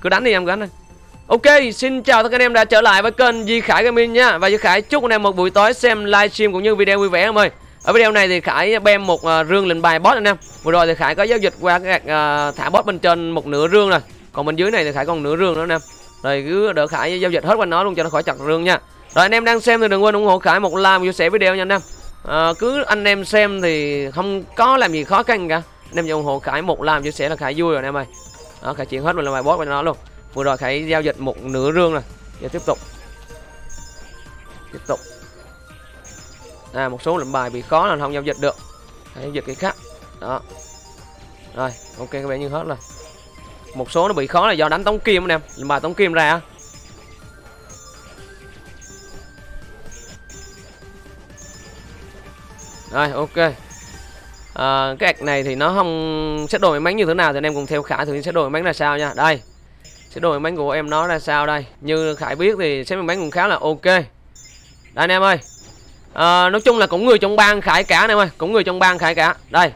cứ đánh đi em cứ đánh đi. Ok, xin chào tất cả anh em đã trở lại với kênh Di Khải Gaming nha. Và Di Khải chúc anh em một buổi tối xem livestream cũng như video vui vẻ em ơi. Ở video này thì Khải bem một uh, rương lệnh bài boss anh em. Vừa rồi thì Khải có giao dịch qua cái uh, thả boss bên trên một nửa rương rồi. Còn bên dưới này thì Khải còn nửa rương nữa anh em. Rồi cứ đỡ Khải giao dịch hết qua nó luôn cho nó khỏi chặt rương nha. Rồi anh em đang xem thì đừng quên ủng hộ Khải một like và chia sẻ video nha anh em. À, Cứ anh em xem thì không có làm gì khó khăn cả. Anh em ủng hộ Khải một like và chia sẻ là Khải vui rồi anh em ơi. Đó, Khải chuyển hết mình là bài boss bên nó luôn. Vừa rồi khải giao dịch một nửa rương rồi giờ tiếp tục. Tiếp tục. À một số lệnh bài bị khó là không giao dịch được. Khải giao dịch cái khác. Đó. Rồi ok các bạn như hết rồi. Một số nó bị khó là do đánh tống kim anh em lệnh bài tống kim ra rồi ok à, cái ạc này thì nó không set đồ may mắn như thế nào thì anh em cùng theo khải thử set đồ may mắn là sao nha. Đây sẽ đồ bánh của em nó ra sao đây. Như khải biết thì sẽ bánh cũng khá là ok. Đây anh em ơi. À, nói chung là cũng người trong bang khải cả anh em ơi cũng người trong bang khải cả. Đây.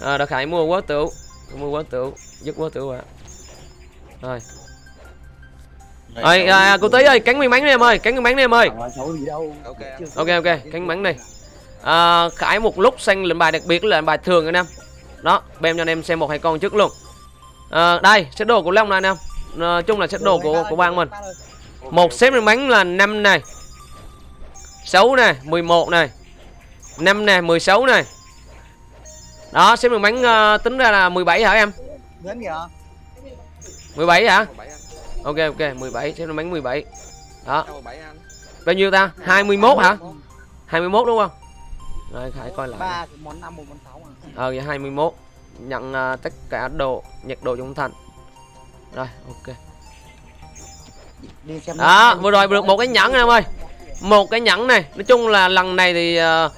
À, đã khải mua quá tửu mua quá tửu dứt quá tửu à rồi. Rồi à, cô tí ơi cắn miếng bánh đi em ơi cắn miếng bánh đi em ơi. Ok ok cắn bánh đi à, khải một lúc xanh lệnh bài đặc biệt là lệnh bài thường anh em. Đó bem cho anh em xem một hai con trước luôn. À, đây set đồ của long này anh em. Nói chung là set đồ của của bang mình. Một xếp bánh là 5 này. 6 này 11 này. 5 này 16 này. Đó xếp miếng bánh uh, tính ra là 17 hả em? 17 hả? Ok ok 17 xếp miếng bánh 17 đó. Bao nhiêu ta? 21 hả? 21 đúng không rồi Khải coi lại ờ vậy 21 nhận uh, tất cả đồ nhiệt độ trung thành. Rồi ok. Đó vừa rồi được một cái nhẫn em ơi. Một cái nhẫn này. Nói chung là lần này thì uh,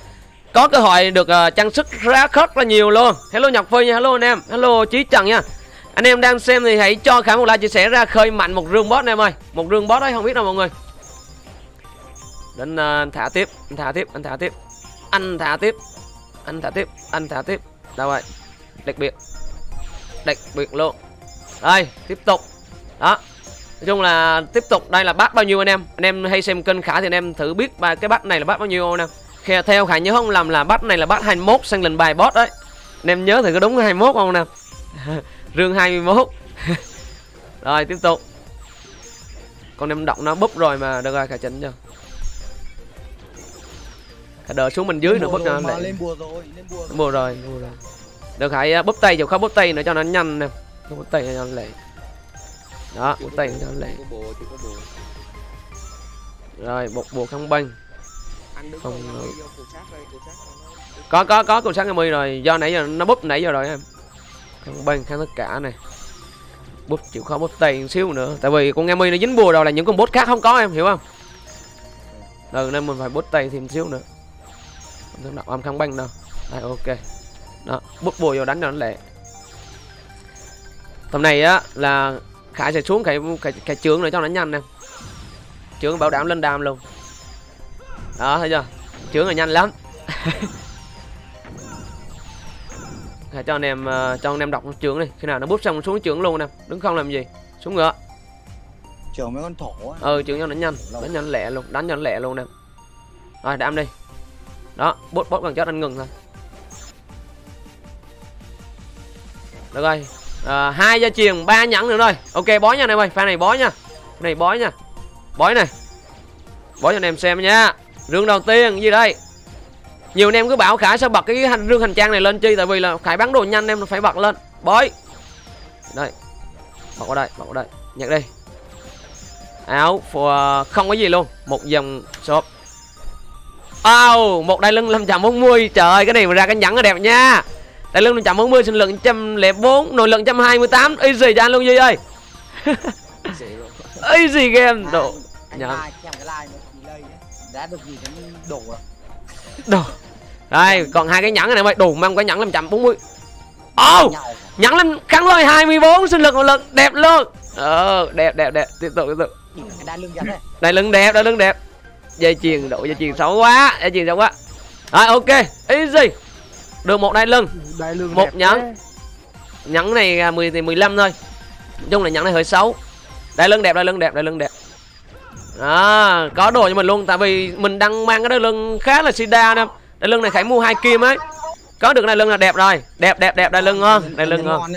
có cơ hội được uh, trang sức rất rất là nhiều luôn. Hello nhật phi nha hello anh em. Hello chí trần nha. Anh em đang xem thì hãy cho khả một like chia sẻ ra khơi mạnh một rương boss em ơi. Một rương boss đấy không biết đâu mọi người. Đến uh, thả tiếp anh thả tiếp anh thả tiếp anh thả tiếp. Anh thả tiếp, anh thả tiếp. Đâu vậy đặc biệt. Đặc biệt luôn. Đây, tiếp tục. Đó. Nói chung là tiếp tục, đây là bát bao nhiêu anh em? Anh em hay xem kênh khả thì anh em thử biết ba cái bát này là bát bao nhiêu anh em khi theo khả nhớ không? Làm là bát này là bát 21 sang lần bài boss đấy. Anh em nhớ thì có đúng 21 không nè rương 21 rồi, tiếp tục. Con em động nó búp rồi mà. Được rồi, khả chỉnh chưa đợi xuống bên dưới nữa búp cho nó lên bùa rồi lên bùa rồi. bùa rồi được hãy bóp tay chịu khó bóp tay nữa cho nó nhanh nè. Bóp tay cho nó lẹ. Đó bóp tay cho nó lẹ. Rồi một bộ không banh không có có có cục sắt mươi rồi do nãy giờ nó bóp nãy giờ rồi em. Không banh kháng tất cả này. Bút chịu khó bút tay một xíu nữa. Tại vì con mi nó dính bùa rồi là những con bốt khác không có em hiểu không? Ừ nên mình phải bút tay thêm xíu nữa không đọc âm không banh đâu. Đây ok. Đó bút bùa vô đánh cho nó lẹ. Tầm này á là khải sẽ xuống khải khải, khải trướng để cho nó nhanh nè. Trướng bảo đảm lên đam luôn. Đó thấy chưa? Trướng là nhanh lắm. Khải cho anh em uh, cho anh em đọc trướng đi. Khi nào nó bút xong xuống trướng luôn nè. Đứng không làm gì. Xuống ngựa. Trường mấy con thổ á. Ừ trướng cho nó nhanh. Đánh nhanh lẹ luôn đánh cho nó lẹ luôn nè. Rồi đam đi đó bốt bốt gần chết anh ngừng thôi. Được rồi. À, hai gia truyền ba nhẫn nữa rồi ok bói nha anh em ơi pha này bói nha. Pha này bói nha. Bói này. Bói cho anh em xem nha. Rương đầu tiên gì đây? Nhiều anh em cứ bảo khải sao bật cái hành rương hành trang này lên chi tại vì là khải bán đồ nhanh em phải bật lên. Bói. Đây. Bật vào đây bật vào đây. Nhặt đi. Áo à, không có gì luôn. Một dòng shop oh, một đai lưng 540 trời ơi cái này mà ra cái nhẫn nó đẹp nha. Đại lương 140 sinh lực 104 Nội lực 128 Easy cho anh luôn Duy ơi. Easy game. Độ Nhận Đồ Đây còn hai cái nhẫn này mày Đủ mang cái nhẫn 540 Ồ oh, Nhẫn lên kháng lôi 24 sinh lực nội lực Đẹp luôn. Ờ đẹp đẹp đẹp. Tiếp tục tiếp tục. Đại lưng đẹp đại lưng đẹp Dây chuyền độ dây chuyền xấu quá Dây chuyền xấu quá. Rồi ok Easy. Được một đai lưng, đai lưng một nhẫn. nhẫn này 10 thì 15 thôi. Nói chung là nhẫn này hơi xấu. Đây lưng đẹp đây lưng đẹp đây lưng đẹp. À, có đồ cho mình luôn tại vì mình đang mang cái đai lưng khá là sida nè. Đai lưng này khải mua hai kim ấy. Có được đai lưng là đẹp rồi. Đẹp đẹp đẹp đai lưng ngon đai lưng ngon.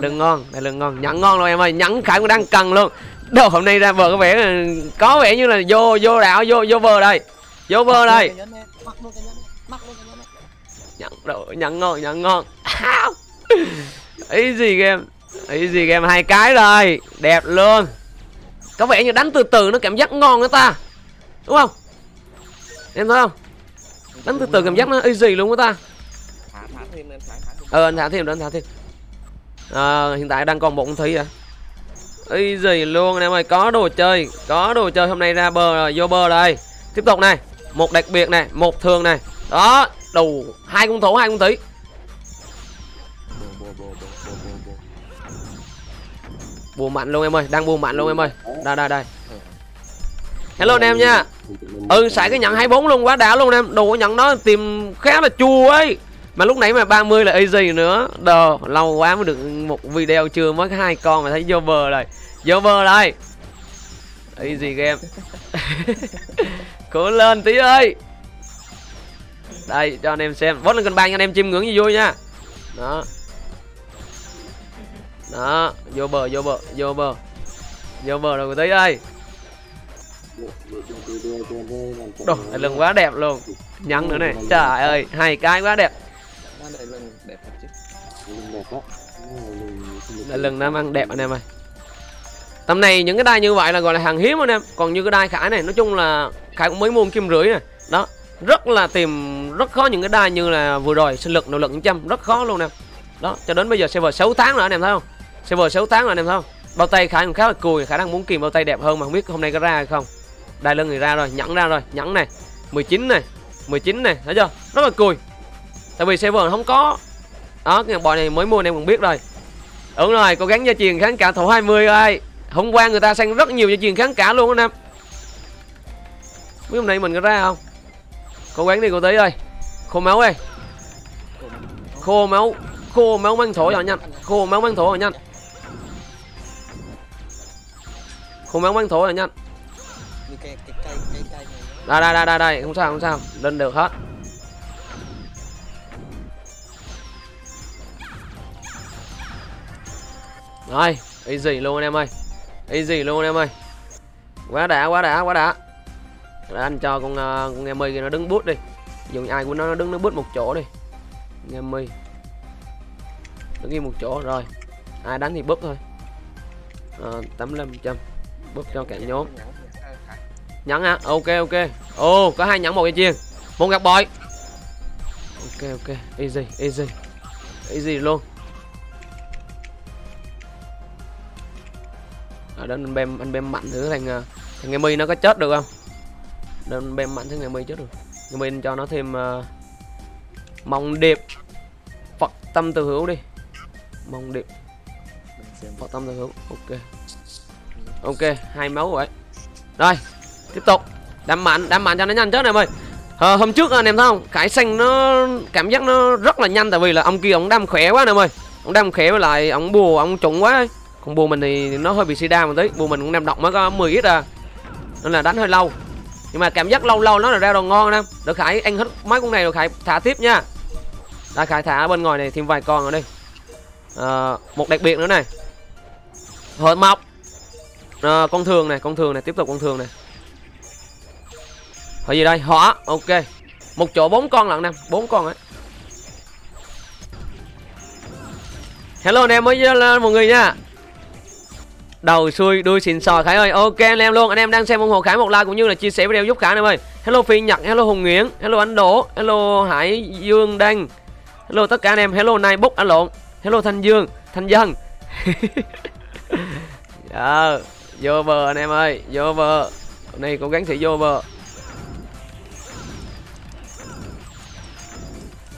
đừng ngon đai lưng ngon. Nhẫn ngon luôn em ơi nhẫn khải cũng đang cần luôn đồ hôm nay ra vờ có vẻ có vẻ như là vô vô đạo vô vô vờ đây. Vô vờ đây. nhận đồ nhận ngon nhận ngon. Ý gì game? Ý gì game? Hai cái rồi đẹp luôn. Có vẻ như đánh từ từ nó cảm giác ngon đó ta. Đúng không? Em thấy không? Đánh từ từ cảm giác nó easy luôn đó ta. Thả thả thêm lên thả thả thêm. Ờ anh thả thêm nữa anh thả thêm. À, hiện tại đang còn một con thí à easy luôn anh em ơi, có đồ chơi, có đồ chơi hôm nay ra bờ rồi, vô bờ đây. Tiếp tục này, một đặc biệt này, một thường này. Đó, đủ, hai con thủ hai con tí buồn mạnh luôn em ơi, đang buồn mạnh luôn em ơi. Đây đây đây. Hello anh em nha. Ừ xài cái nhận 24 luôn, quá đã luôn em. Đồ nhận nó tìm khá là chua ấy mà lúc nãy mà 30 là easy nữa. Đồ lâu quá mới được một video chưa mới hai con mà thấy vô bờ rồi. Vô bờ đây easy game. Cố lên tí ơi. Đây, cho anh em xem. Vót lên kênh bang cho anh em chim ngưỡng gì vui nha. Đó. Đó, vô bờ vô bờ vô bờ. Vô bờ rồi tí ơi. Đồ đây lưng quá đẹp luôn. Nhắn nữa này. Trời ơi, hai cái quá đẹp đây lưng nam ăn đẹp anh em ơi. Tầm này những cái đai như vậy là gọi là hàng hiếm anh em. Còn như cái đai khải này nói chung là khải cũng mới mua kim rưỡi này. Đó rất là tìm rất khó những cái đai như là vừa rồi sinh lực nỗ lực trăm rất khó luôn nè, đó cho đến bây giờ server 6 tháng rồi anh em thấy không? Server 6 tháng rồi anh em thấy không? Bao tay khải cũng khá là cùi khả năng muốn kìm bao tay đẹp hơn mà không biết hôm nay có ra hay không. Đai lưng thì ra rồi nhẫn ra rồi nhẫn này 19 này 19 này thấy chưa? Rất là cùi. Tại vì server không có đó cái bò này mới mua anh em cũng biết rồi. Đúng rồi cố gắng gia truyền kháng cả thủ 20 ơi hôm qua người ta sang rất nhiều gia truyền kháng cả luôn anh em. Biết hôm nay mình có ra không? Cố gắng đi cô tí ơi. Khô máu ơi. Khô máu khô máu mang thổ rồi nhanh. Khô máu mang thổ rồi nhanh. Khô máu mang thổ rồi nhanh. Đây đây đây đây đây. Không sao không sao. Lên được hết rồi easy luôn anh em ơi. Easy luôn anh em ơi. Quá đã quá đã quá đã. Để anh cho con uh, con em kia nó đứng bút đi. Dùng ai của nó nó đứng nó bút một chỗ đi. Em mi đứng yên một chỗ rồi. Ai đánh thì búp thôi. Ờ, 85 trăm. Búp cho cả nhóm. Nhẫn á, ok ok. Ồ có hai nhẫn một cái chiên. Một gặp bội. Ok ok. Easy easy easy luôn. Ở đó anh bem anh bem mạnh thử thằng ờ, thằng nghe mi nó có chết được không? Để anh bem mạnh thử nghe mi chết được. Nghe mi cho nó thêm uh, mong đẹp phật tâm từ hữu đi. Mong đẹp phật tâm từ hữu ok. Ok hai máu rồi. Rồi tiếp tục. Đâm mạnh đâm mạnh cho nó nhanh chết em ơi. À, hôm trước anh em thấy không? Cải xanh nó cảm giác nó rất là nhanh tại vì là ông kia ông đâm khỏe quá anh em ơi. Ông đâm khỏe với lại ông bùa ông trụng quá ấy còn bùa mình thì nó hơi bị sida một tí bùa mình cũng nằm độc mới có 10 ít à nên là đánh hơi lâu nhưng mà cảm giác lâu lâu nó là ra đồ ngon anh em được khải ăn hết mấy con này rồi khải thả tiếp nha đã khải thả bên ngoài này thêm vài con rồi đi à, một đặc biệt nữa này hội mọc à, ờ, con thường này con thường này tiếp tục con thường này Hỏi gì đây? Hỏa. Ok. Một chỗ bốn con lận nè, bốn con ấy. Hello anh em mới lên mọi người nha. Đầu xuôi đuôi xịn sò Khải ơi. Ok anh em luôn. Anh em đang xem ủng hộ Khải một like cũng như là chia sẻ video giúp Khải anh em ơi. Hello Phi Nhật, hello Hùng Nguyễn, hello anh Đỗ, hello Hải Dương Đăng. Hello tất cả anh em. Hello Nay Búc anh lộn. Hello Thanh Dương, Thanh Dân. Dạ, vô bờ anh em ơi, vô bờ. Hôm nay cố gắng sẽ vô bờ.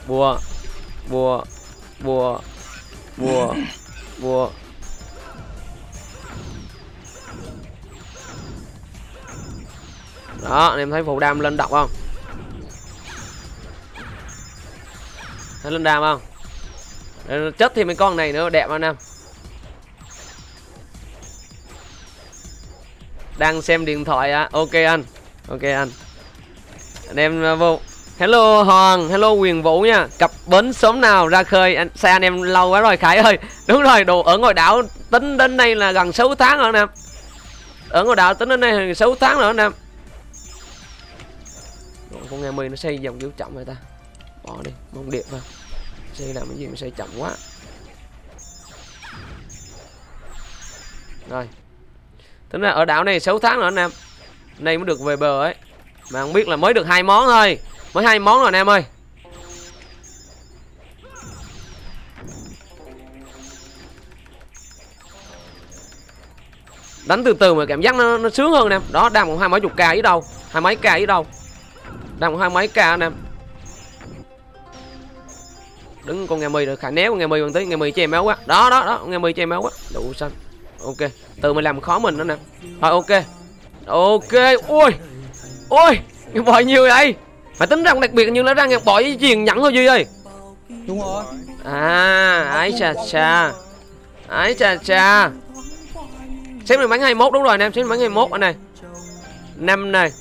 bùa bùa bùa bùa bùa đó, anh em thấy phụ đam lên độc không? Thấy lên đam không? Để chết thêm mấy con này nữa, đẹp anh em. Đang xem điện thoại á. Ok anh ok anh. Anh em à, vô. Hello hoàng, hello quyền vũ nha. Cặp bến sớm nào ra khơi? Anh, xe anh em lâu quá rồi, khải ơi. Đúng rồi, đồ ở ngoài đảo tính đến đây là gần 6 tháng rồi anh em. Ở ngoài đảo tính đến đây là 6 tháng rồi anh em con nghe mi nó xây dòng kiểu chậm rồi ta. Bỏ đi mong điện vào. Xây làm cái gì mà xây chậm quá. Rồi. Tính ra ở đảo này 6 tháng rồi anh em. Nay mới được về bờ ấy. Mà không biết là mới được hai món thôi. Mới hai món rồi anh em ơi. Đánh từ từ mà cảm giác nó, nó sướng hơn anh em. Đó đang còn hai mấy chục k ý đâu. Hai mấy k ý đâu đang hai mấy k anh em đứng con nghe mì rồi khả néo con nghe mì bằng tí nghe mì che méo quá. Đó đó đó nghe mì che méo quá. Đủ xanh ok từ mình làm khó mình nữa nè. Rồi ok. Ok ui ui bao nhiêu vậy? Mà tính ra đặc biệt như nó ra bỏ với chuyền nhẫn thôi duy ơi. Đúng rồi. À ái chà chà. Ái chà chà. Xếp này bánh 21 đúng rồi anh em xếp bánh 21 anh này năm này.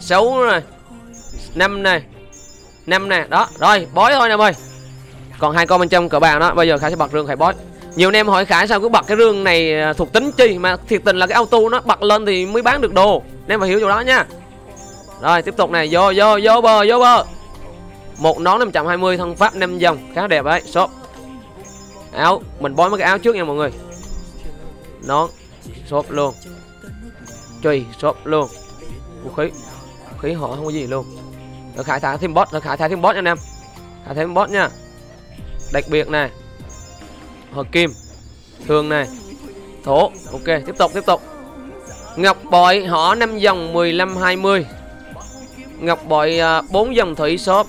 Sáu này năm này. Năm này. Đó, rồi, bói thôi anh em ơi còn hai con bên trong cỡ bàn đó, bây giờ khải sẽ bật rương khải bói. Nhiều anh em hỏi khải sao cứ bật cái rương này à, thuộc tính chi mà thiệt tình là cái auto nó bật lên thì mới bán được đồ. Nên phải hiểu chỗ đó nha. Rồi, tiếp tục này, vô vô vô bờ vô bờ. Một nón 520 thân pháp 5 dòng, khá đẹp đấy shop. Áo, mình bói mấy cái áo trước nha mọi người. Nón, shop luôn. Chùy, shop luôn. Vũ khí vũ khí họ không có gì luôn nó khai thác thêm bot nó khai thác thêm bot anh em. Khai thác thêm bot nha. Đặc biệt này. Hợp kim. Thường này. Thổ. Ok tiếp tục tiếp tục. Ngọc bội họ 5 dòng 15 20 ngọc bội à, 4 dòng thủy shop.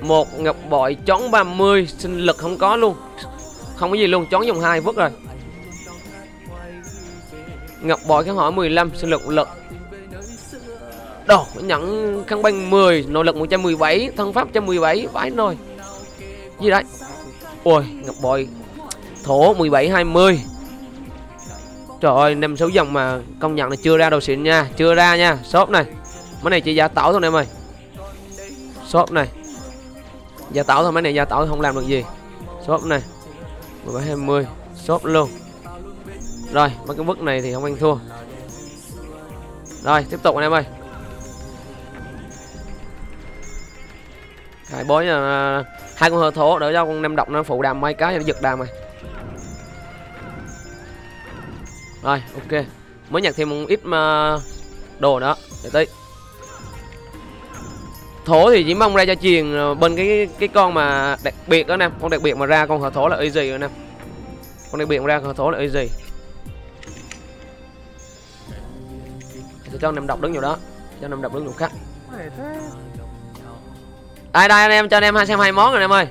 Một ngọc bội chón 30 sinh lực không có luôn. Không có gì luôn chón dòng hai vứt rồi. Ngọc bội kháng hỏi 15 sinh lực lực đồ, nhận khăn banh 10 nội lực 117 thân pháp 117 vãi nồi. Gì đấy? Ôi, ngọc bội. Thổ 17 20 trời ơi, năm sáu dòng mà công nhận là chưa ra đồ xịn nha, chưa ra nha. Shop này. Mấy này chỉ giả tảo thôi, em ơi. Shop này. Giả tảo thôi, mấy này giả tảo không làm được gì. Shop này. 17 20 shop luôn. Rồi, mấy cái bức này thì không ăn thua. Rồi, tiếp tục anh em ơi. Khải bối uh, ờ, hai con hơ thố đỡ cho con năm độc nó phụ đàm mấy cái nó giật đàm mày. rồi ok. Mới nhặt thêm một ít mà đồ nữa. Để tí. Thổ thì chỉ mong ra cho truyền ờ, bên cái cái con mà đặc biệt đó nè con đặc biệt mà ra con hở thổ là easy rồi nè con đặc biệt mà ra con hở thổ là easy. Để cho năm độc đứng vào đó. Cho năm độc đứng chỗ khác đây đây anh em cho anh em hai xem hai món rồi anh em ơi.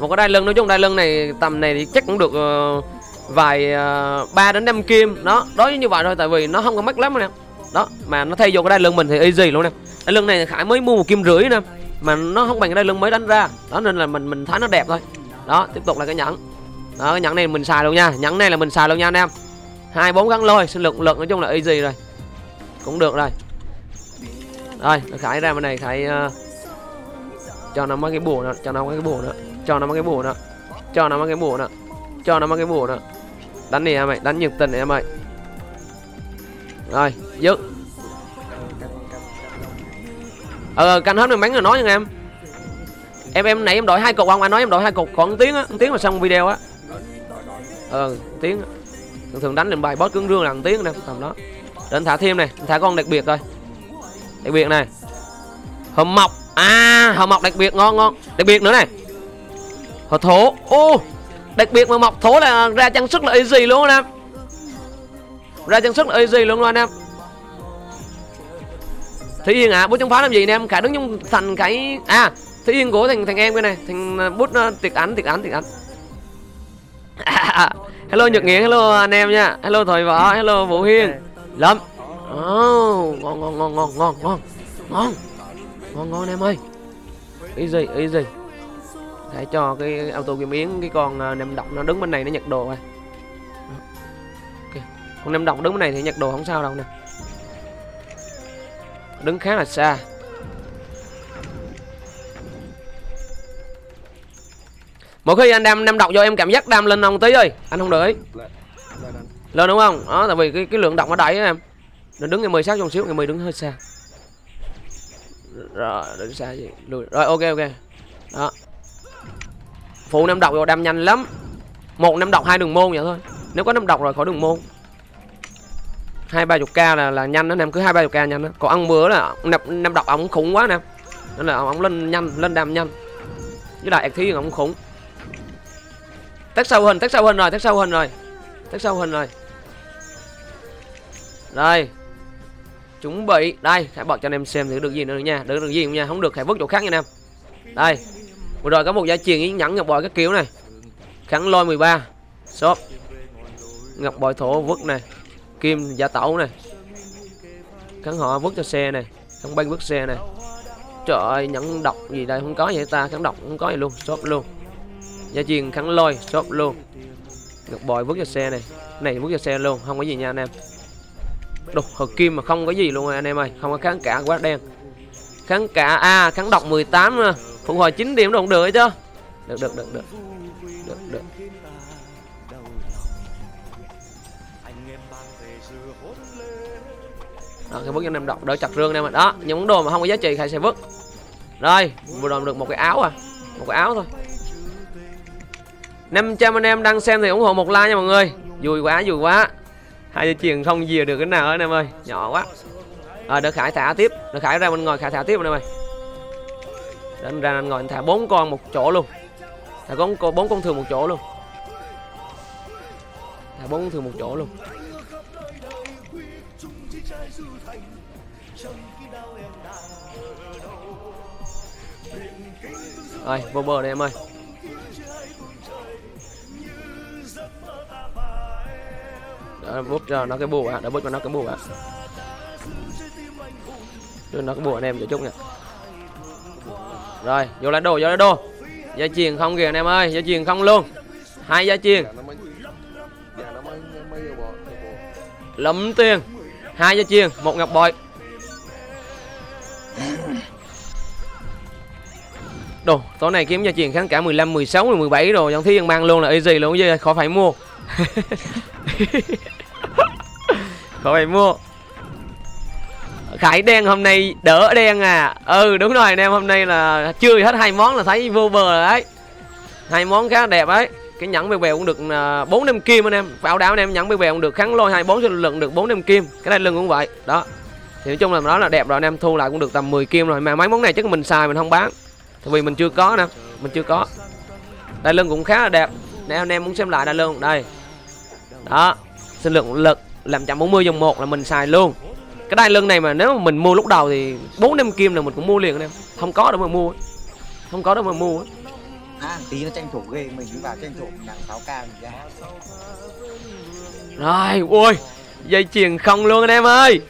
Một cái đai lưng nói chung đai lưng này tầm này thì chắc cũng được uh, vài ờ, uh, 3 đến 5 kim. Đó đối với như vậy thôi tại vì nó không có mắc lắm anh em. Đó mà nó thay vô cái đai lưng mình thì easy luôn nè đai lưng này khải mới mua một kim rưỡi nè mà nó không bằng cái đai lưng mới đánh ra. Đó nên là mình mình thấy nó đẹp thôi. Đó tiếp tục là cái nhẫn. Đó cái nhẫn này mình xài luôn nha. Nhẫn này là mình xài luôn nha anh em. Hai bốn gắn lôi sinh lực lực nói chung là easy rồi. Cũng được rồi. Rồi khải ra bên này khải uh, cho nó mang cái bổ nữa cho nó mang cái bổ nữa cho nó mang cái bổ nữa cho nó mang cái bổ nữa cho nó mang cái bổ nữa đánh đi em ơi, đánh nhiệt tình em ơi. Rồi, dứt. Ờ canh hết đường bắn rồi nói nha em? Em em nãy em đổi hai cục không anh nói em đổi hai cục. Còn tiếng á, tiếng là xong video á. Ờ tiếng thường thường đánh lên bài boss cứng rương là tiếng nè tầm đó. Để anh thả thêm này anh thả con đặc biệt thôi đặc biệt này. Hầm mọc à hầm mọc đặc biệt ngon ngon đặc biệt nữa này hờ thổ ô đặc biệt mà mọc thổ là ra trang sức là easy luôn anh em ra trang sức là easy luôn anh em Thúy Yên à, bút chống phá làm gì anh em? Cả đứng trong thành cái à, Thúy Yên của thành thành em cái này, thành à, bút uh, tiệc ảnh, tiệc ảnh, tiệc ảnh. hello Nhật Nghĩa, hello anh em nha. Hello Thời Võ, hello Vũ Hiên. Lâm. Oh, ngon ngon ngon ngon ngon ngon. Ngon. Ngon ngon em ơi. Easy, easy. Để cho cái auto game yến cái con uh, nem độc nó đứng bên này nó nhặt đồ rồi. Ok. con nem độc đứng bên này thì nhặt đồ không sao đâu nè đứng khá là xa mỗi khi anh đam nem độc vô em cảm giác đam lên ông tí ơi anh không ý Lên đúng không đó tại vì cái cái lượng độc nó đẩy em nó đứng ngày mười sát trong xíu ngày mười đứng hơi xa rồi đừng xa gì? Lùi. Rồi, ok ok. Đó. Phụ năm độc rồi đam nhanh lắm. Một năm độc hai đường môn vậy thôi. Nếu có năm độc rồi, khỏi đường môn. Hai ba chục k là là nhanh đó em cứ hai ba chục k nhanh đó. Còn ăn bữa là năm năm độc ổng khủng quá nè nên là ổng lên nhanh, lên đam nhanh. Với lại thí ổng khủng. Tách sâu hình tách sâu hình rồi tách sâu hình rồi. Tách sâu hình rồi. Đây chuẩn bị. Đây, hãy bật cho anh em xem thử được gì nữa nha. Được được gì không nha? Không được hãy vứt chỗ khác nha anh em. Đây. Vừa rồi có một gia truyền nhẫn ngọc bội các kiểu này. Khẳng lôi 13 shop. Ngọc bội thổ vứt này. Kim, giả tẩu này. Khẳng họ vứt cho xe này. Khẳng banh vứt xe này. Trời ơi, nhẫn độc gì đây? Không có vậy ta khẳng độc không có gì luôn. Shop luôn. Gia truyền khẳng lôi, shop luôn. Ngọc bội vứt cho xe này. Này, vứt cho xe luôn. Không có gì nha anh em đục hợp kim mà không có gì luôn rồi anh em ơi. Không có kháng cả quá đen. Kháng cả A, à, kháng độc 18 mà. Phục hồi 9 điểm đồng được chứ? Được được được được. Được được. Đó, cái bước cho anh em đọc đỡ chặt rương em ơi Đó, những món đồ mà không có giá trị khai sẽ vứt. Rồi, vừa rồi được một cái áo à. Một cái áo thôi. 500 anh em đang xem thì ủng hộ một like nha mọi người. Vui quá, vui quá hai dây chuyền không dìa được cái nào anh em ơi. Nhỏ quá. À, đỡ khải thả tiếp. Đỡ khải ra bên ngồi khải thả tiếp anh em ơi. Đến ra anh ngồi anh thả bốn con một chỗ luôn. Thả bốn con bốn con thường một chỗ luôn. Thả bốn con thường một chỗ luôn. Rồi vô bờ đây em ơi. Đã cho nó cái bùa đã bút cho nó cái bùa cho nó cái bùa anh em cho chút nha. Rồi vô lại đồ vô lại đồ gia truyền không kìa anh em ơi gia truyền không luôn. Hai gia truyền. Bộ bộ lấm tiền. Hai gia truyền một ngọc bội. Đồ, tối nay kiếm gia truyền kháng cả 15, 16, 17 rồi, trong thí dân mang luôn là easy luôn chứ khỏi phải mua. không phải mua. Khải đen hôm nay đỡ đen à. Ừ đúng rồi anh em hôm nay là chưa hết hai món là thấy vô bờ rồi đấy. Hai món khá đẹp đấy. Cái nhẫn bèo bèo cũng được à, bốn năm kim anh em. Bảo đảm anh em nhẫn bèo bèo cũng được kháng lôi 24 sinh lượng được bốn năm kim. Cái này lưng cũng vậy. Đó. Thì nói chung là nó là đẹp rồi anh em thu lại cũng được tầm 10 kim rồi mà mấy món này chắc mình xài mình không bán. Tại vì mình chưa có nè, mình chưa có. Đai lưng cũng khá là đẹp. Nếu anh em muốn xem lại đai lưng đây. Đó, sinh lượng lực làm 140 dòng 1 là mình xài luôn. Cái đai lưng này mà nếu mà mình mua lúc đầu thì 4 năm kim là mình cũng mua liền anh em. Không có đâu mà mua. Không có đâu mà mua. À, tí nó tranh thủ ghê, mình cứ vào tranh thủ nặng 6k mình ra. Rồi, ui, dây chuyền không luôn anh em ơi.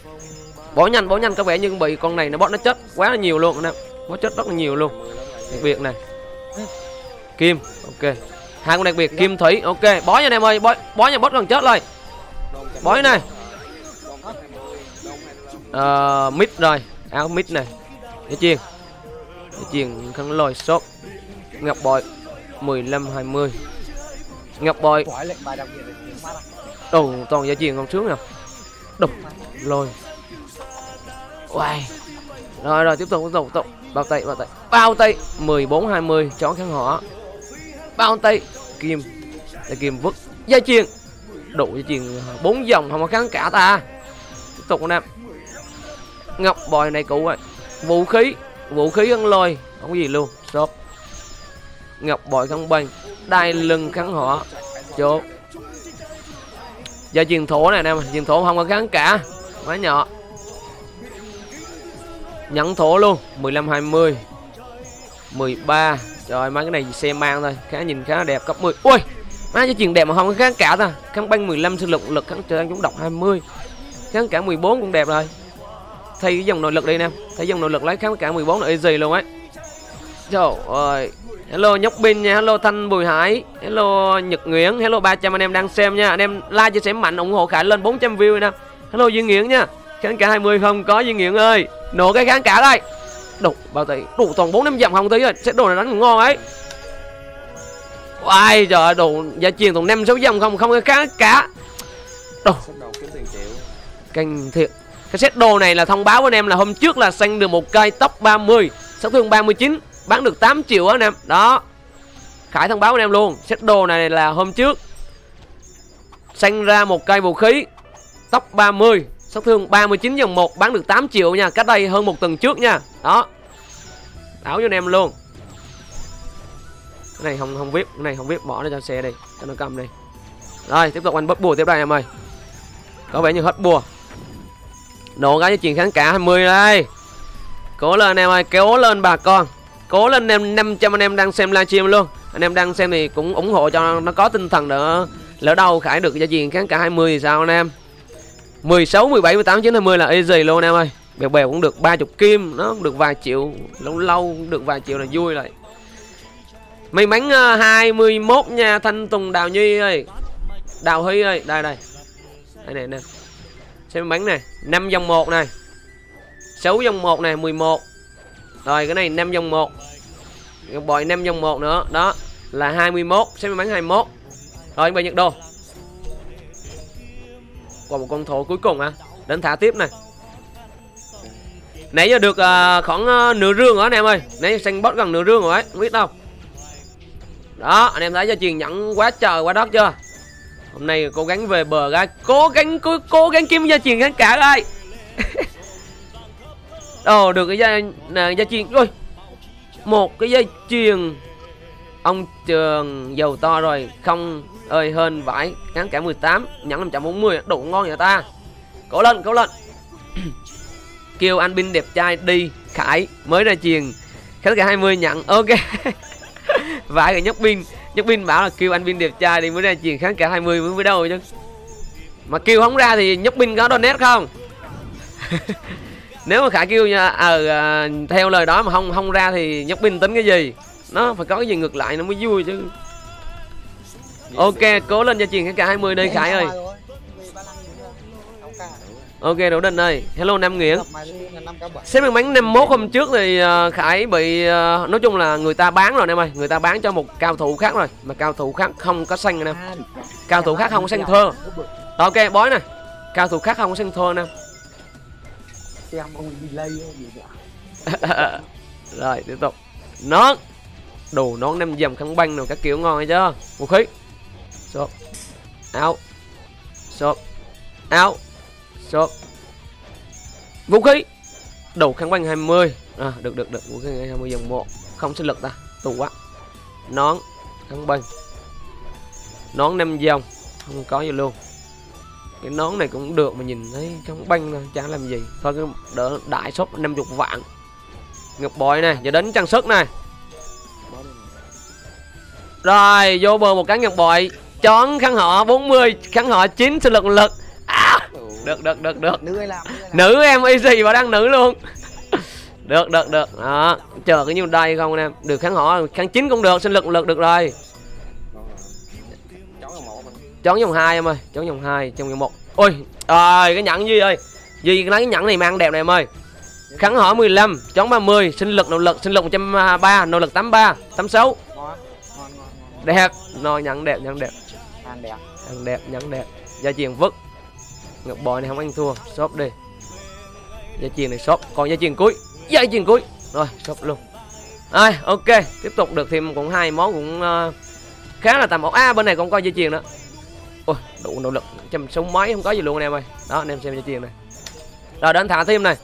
Bỏ nhanh, bỏ nhanh có vẻ như bị con này nó bót nó chết quá là nhiều luôn anh em. Bót chết rất là nhiều luôn. Đặc biệt này. Kim, ok. Hai con đặc biệt kim thủy, ok. bói nha anh em ơi, bói bó nha bót gần chết rồi. bói này. Ờ mid rồi, à, áo mid này. để chiên để chiên khăn lôi shop. Ngọc bội 15 20. Ngọc bội Hỏi? Đồ toàn gia truyền không sướng nào Đục Lôi Wow. Rồi rồi tiếp tục tiếp tục tiếp tục Bao tay bao tay Bao tay 14 20 chó kháng họ Bao tay, Kim. Tay kim vứt. Gia truyền Đủ gia truyền à, bốn dòng không có kháng cả ta. Tiếp tục anh em. Ngọc bòi này cụ ơi Vũ khí. Vũ khí ăn lôi. Không có gì luôn. Shop. Ngọc bòi kháng banh Đai lưng kháng họ chỗ gia truyền thổ này nè truyền thổ không có kháng cả. Quá nhỏ. Nhẫn thổ luôn. 15 20 13 Trời mấy cái này xe mang thôi, Khá nhìn khá đẹp, cấp 10 Ui Má cho chuyện đẹp mà không kháng cả ta. Kháng băng 15 sinh lực lực kháng trời chúng độc 20 Kháng cả 14 cũng đẹp rồi. Thay cái dòng nội lực đi nè, Thay dòng nội lực lấy kháng cả 14 là easy luôn ấy. Trời ơi, hello nhóc Pin nha, hello thanh bùi hải, hello nhật nguyễn, hello 300 anh em đang xem nha. Anh em like chia sẻ mạnh, ủng hộ khải lên 400 view nè. Hello duy nguyễn nha, Kháng cả 20 không có duy nguyễn ơi, nổ cái kháng cả đây đủ bao tỷ đủ toàn bốn năm dặm không tí rồi set đồ này đánh ngon ấy. Ai ơi, đồ gia truyền toàn năm sáu dòng không không cái kiếm tiền triệu. Canh thiệt. Cái set đồ này là thông báo với anh em là hôm trước là xanh được một cây tóc 30 Sáu thương 39 Bán được 8 triệu á anh em. Đó. Khải thông báo với anh em luôn Set đồ này là hôm trước Xanh ra một cây vũ khí Tóc 30 sát thương 39 dòng 1 Bán được 8 triệu nha. Cách đây hơn một tuần trước nha. Đó. Đảo cho anh em luôn. Cái này không không viết Cái này không viết bỏ nó cho xe đi, Cho nó cầm đi. Rồi, tiếp tục anh bớt bùa tiếp đây em ơi. Có vẻ như hết bùa. Nổ cái cho chuyện kháng cả 20 đây. Cố lên anh em ơi cố lên bà con. Cố lên anh em 500 anh em đang xem livestream luôn. Anh em đang xem thì cũng ủng hộ cho nó có tinh thần nữa. Lỡ đâu khải được gia chuyện kháng cả 20 thì sao anh em? 16 17 18 9 20 là easy luôn em ơi. Bèo bèo cũng được 30 kim, nó cũng được vài triệu, lâu lâu cũng được vài triệu là vui rồi. May mắn à, 21 nha, thanh tùng, đào nhi ơi. Đào huy ơi, đây đây. Đây nè nè. Xem bắn này 5 dòng 1 này. 6 dòng 1 này 11 rồi, cái này 5 dòng 1 bòi 5 dòng 1 nữa. Đó, là 21 xem bắn 21 rồi anh bài nhật đồ còn một con thổ cuối cùng à, đến thả tiếp này. Nãy giờ được uh, khoảng uh, nửa rương rồi anh em ơi? Nãy giờ xanh bót gần nửa rương rồi ấy không biết đâu. Đó anh em thấy cho truyền nhận quá trời quá đất chưa? Hôm nay cố gắng về bờ ra cố gắng cố, cố gắng kiếm gia truyền khán cả ơi ồ ờ, được cái gia nè gia truyền ôi một cái dây chuyền ông trường giàu to rồi không ơi hơn vãi. Kháng cả 18 nhắn 540 đủ ngon vậy ta? Cố lên cố lên. Kêu anh binh đẹp trai đi khải mới ra chiền. Khách cả 20 nhận. Ok. Vãi rồi nhóc pin nhóc pin bảo là kêu anh pin đẹp trai đi mới ra chiền. Kháng cả 20 mới mới đâu chứ. Mà kêu không ra thì nhóc pin có donate không? Nếu mà khải kêu nha ờ à, theo lời đó mà không không ra thì nhóc pin tính cái gì? Nó phải có cái gì ngược lại nó mới vui chứ ok cố lên cho truyền kháng cả 20 đi khải ơi. Ok đủ định ơi. Hello Nam Nguyễn. Xếp bằng bánh 51 hôm trước thì uh, Khải bị uh, Nói chung là người ta bán rồi em ơi. Người ta bán cho một cao thủ khác rồi Mà cao thủ khác không có xanh anh em. Cao thủ khác không có xanh thơ. Ok bói nè. Cao thủ khác không có xanh thơ nè Rồi tiếp tục. Nón. Đồ nón năm dầm khăn băng rồi các kiểu ngon hay chưa? Vũ khí Stop. Out. Stop. Out. Stop. Vũ khí. Đầu kháng băng 20 à, Được được được. Vũ khí 20 dòng 1 Không sinh lực ta. Tù quá. Nón Kháng băng Nón 5 dòng. Không có gì luôn. Cái nón này cũng được mà nhìn thấy trong banh thôi Chả làm gì. Thôi cái đỡ đại shop 50 vạn. Ngọc bội này Giờ đến trang sức này. Rồi vô bờ một cái ngọc bội. Chón kháng họ 40 Kháng họ 9 sinh lực lực à, được được được được. Nữ làm nữ em easy và đang nữ luôn. Được được được. Đó chờ cái nhiêu đây không anh em? Được kháng họ kháng chín cũng được sinh lực lực được rồi. Chón dòng hai em ơi chón dòng hai trong dòng một. Ôi rồi cái nhẫn gì ơi gì lấy cái nhẫn này mang đẹp này em ơi. Kháng hỏi 15 chón 30 sinh lực nỗ lực sinh lực 130 nỗ lực 83 86 đẹp. Rồi nhẫn đẹp nhẫn đẹp ăn đẹp. Nhẫn đẹp nhắn đẹp. Gia truyền vứt. Ngọc bội này không ăn thua shop đi. Gia truyền này shop còn gia truyền cuối. Gia truyền cuối. Rồi shop luôn. Rồi ok tiếp tục được thêm cũng hai món cũng uh, khá là tầm ổn. À bên này còn coi gia truyền nữa. Ôi đủ nỗ lực trăm sống máy không có gì luôn anh em ơi. Đó anh em xem gia truyền này. Rồi đến thả thêm này.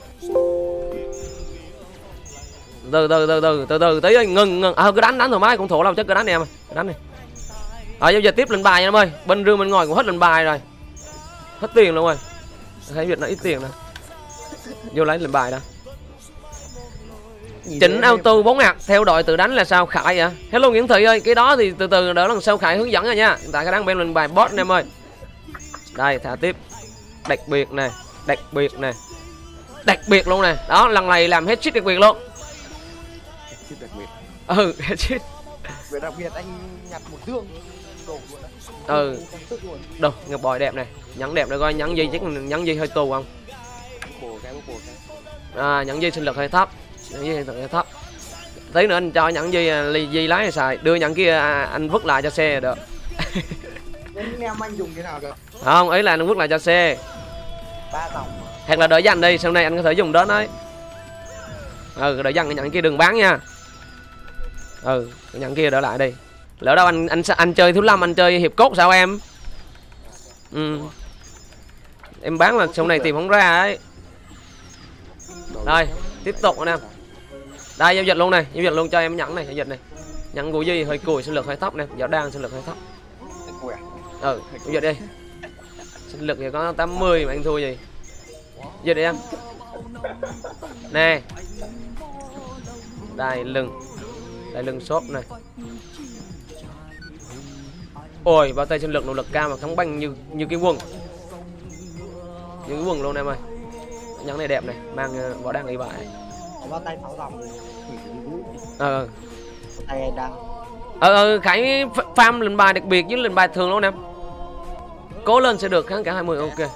Từ từ từ từ từ từ tí ơi ngừng ngừng. À, cứ đánh đánh thoải mái cũng thổ đâu chắc cứ đánh em ơi. Cứ đánh đi rồi giao giờ tiếp lên bài nha em ơi. Bên rương bên ngoài cũng hết lên bài rồi. Hết tiền luôn rồi. Thấy việc nó ít tiền nè. Vô lấy lên bài đó chỉnh auto bóng hạt theo đội tự đánh là sao khải vậy? Hello nguyễn thị ơi cái đó thì từ từ đỡ lần sau khải hướng dẫn rồi nha. Hiện tại cái đang bên lên bài boss em ơi. Đây thả tiếp. Đặc biệt này đặc biệt này đặc biệt luôn nè. Đó lần này làm hết shit đặc biệt luôn. Ừ hết shit đặc biệt anh nhặt một dương Ừ. Luôn. đâu ngọc bội đẹp này. Nhẫn đẹp này coi nhẫn gì chắc nhẫn gì hơi tù không? À, nhẫn gì sinh lực hơi thấp. Nhẫn gì sinh lực hơi thấp. Tí nữa anh cho nhẫn gì à, ly di lái xài. Đưa nhẫn kia à, anh vứt lại cho xe được. Đến em anh dùng thế nào được? không ý là anh vứt lại cho xe. Ba hoặc là đợi dành đi sau này anh có thể dùng đến đấy ừ đợi dành cái nhẫn kia đừng bán nha. Ừ cái nhẫn kia đỡ lại đi lỡ đâu anh anh anh chơi thứ năm anh chơi hiệp cốt sao em? Ừ. Em bán là sau này tìm không ra ấy. Rồi, tiếp tục anh em đây, giao dịch luôn này, giao dịch luôn cho em nhẫn này, giao dịch này. Nhẫn của gì hơi cùi, sinh lực hơi thấp này võ đang sinh lực hơi thấp. Ừ giao dịch đi. Sinh lực thì có 80 mà anh thua gì? Giao dịch đi em. Nè. Đây lưng. Đây lưng shop này. Ôi bao tay chân lực nỗ lực cao mà thắng banh như như cái quần Như cái quần luôn em ơi. Nhắn này đẹp này Mang ờ, võ đang ấy bại Bao tay pháo dòng. Ờ, ờ. Tay đang? Ờ ờ Khải farm lần bài đặc biệt với lần bài thường luôn em Cố lên sẽ được kháng cả 20 ok.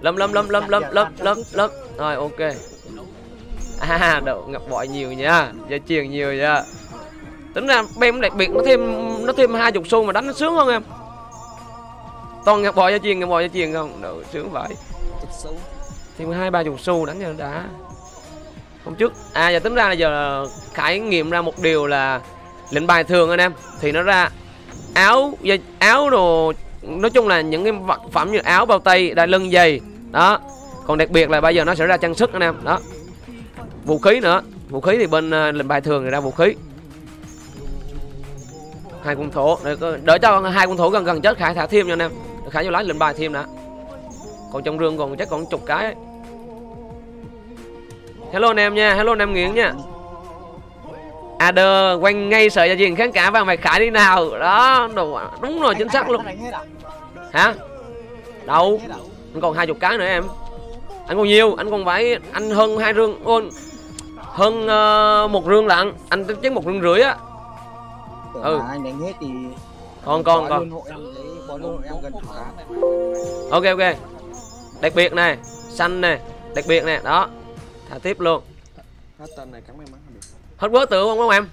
Lâm lâm lâm lâm lâm lâm lâm lâm. Rồi ok. À đậu ngập bội nhiều nha. Gia truyền nhiều nha tính ra bem đặc biệt, nó thêm nó thêm hai chục xu mà đánh nó sướng không em. Toàn ngập bò gia chiên ngập bò gia chiên không? Được sướng vậy. Thêm hai, ba chục xu đánh cho đã. Hôm trước à giờ tính ra là giờ khải nghiệm ra một điều là lệnh bài thường anh em. Thì nó ra áo áo đồ, nói chung là những cái vật phẩm như áo, bao tay, đai lưng, giày. Đó. Còn đặc biệt là bây giờ nó sẽ ra trang sức anh em. Đó. Vũ khí nữa. Vũ khí thì bên à, lệnh bài thường thì ra vũ khí hai cung thổ để đợi cho hai cung thổ gần gần chết khải thả thêm nha anh em. Khải vô lái lên bài thêm đã. Còn trong rương còn chắc còn chục cái. Ấy. hello anh em nha hello anh em nghiện nha. Ader quanh ngay sợi gia diện khán cả và mày khải đi nào. Đó đồ à, đúng rồi chính xác luôn. Hả? Đâu? Anh còn hai chục cái nữa em. Anh còn nhiều anh còn phải anh hơn hai rương hơn hơn uh, một rương lận anh tính chắc một rương rưỡi á. Tưởng Ừ. anh đánh hết thì gần chục cái. ok ok. Đặc biệt này xanh này đặc biệt này. Đó thả tiếp luôn. Hết tên này cắn may mắn được. Hết quớ tượng không không em?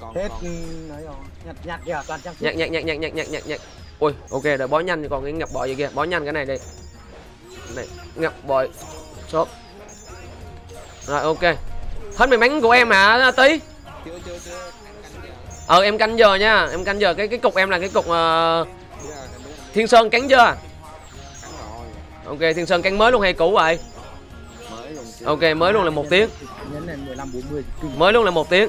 Còn Hết còn. ừ, nói rồi. Nhặt nhặt kìa toàn trang nhặt nhặt nhặt nhặt nhặt nhặt nhặt nhặt. Ui ok rồi bó nhanh còn cái ngập bội gì kia bó nhanh cái này đi. Này ngập bội shop rồi ok. Hết may mắn của em hả tí chưa chưa chưa ờ em canh giờ nha. Em canh giờ. Cái cái cục em là cái cục uh, thiên sơn cắn chưa? Ok thiên sơn cắn mới luôn hay cũ vậy? Ok mới luôn là một tiếng. Mới luôn là một tiếng.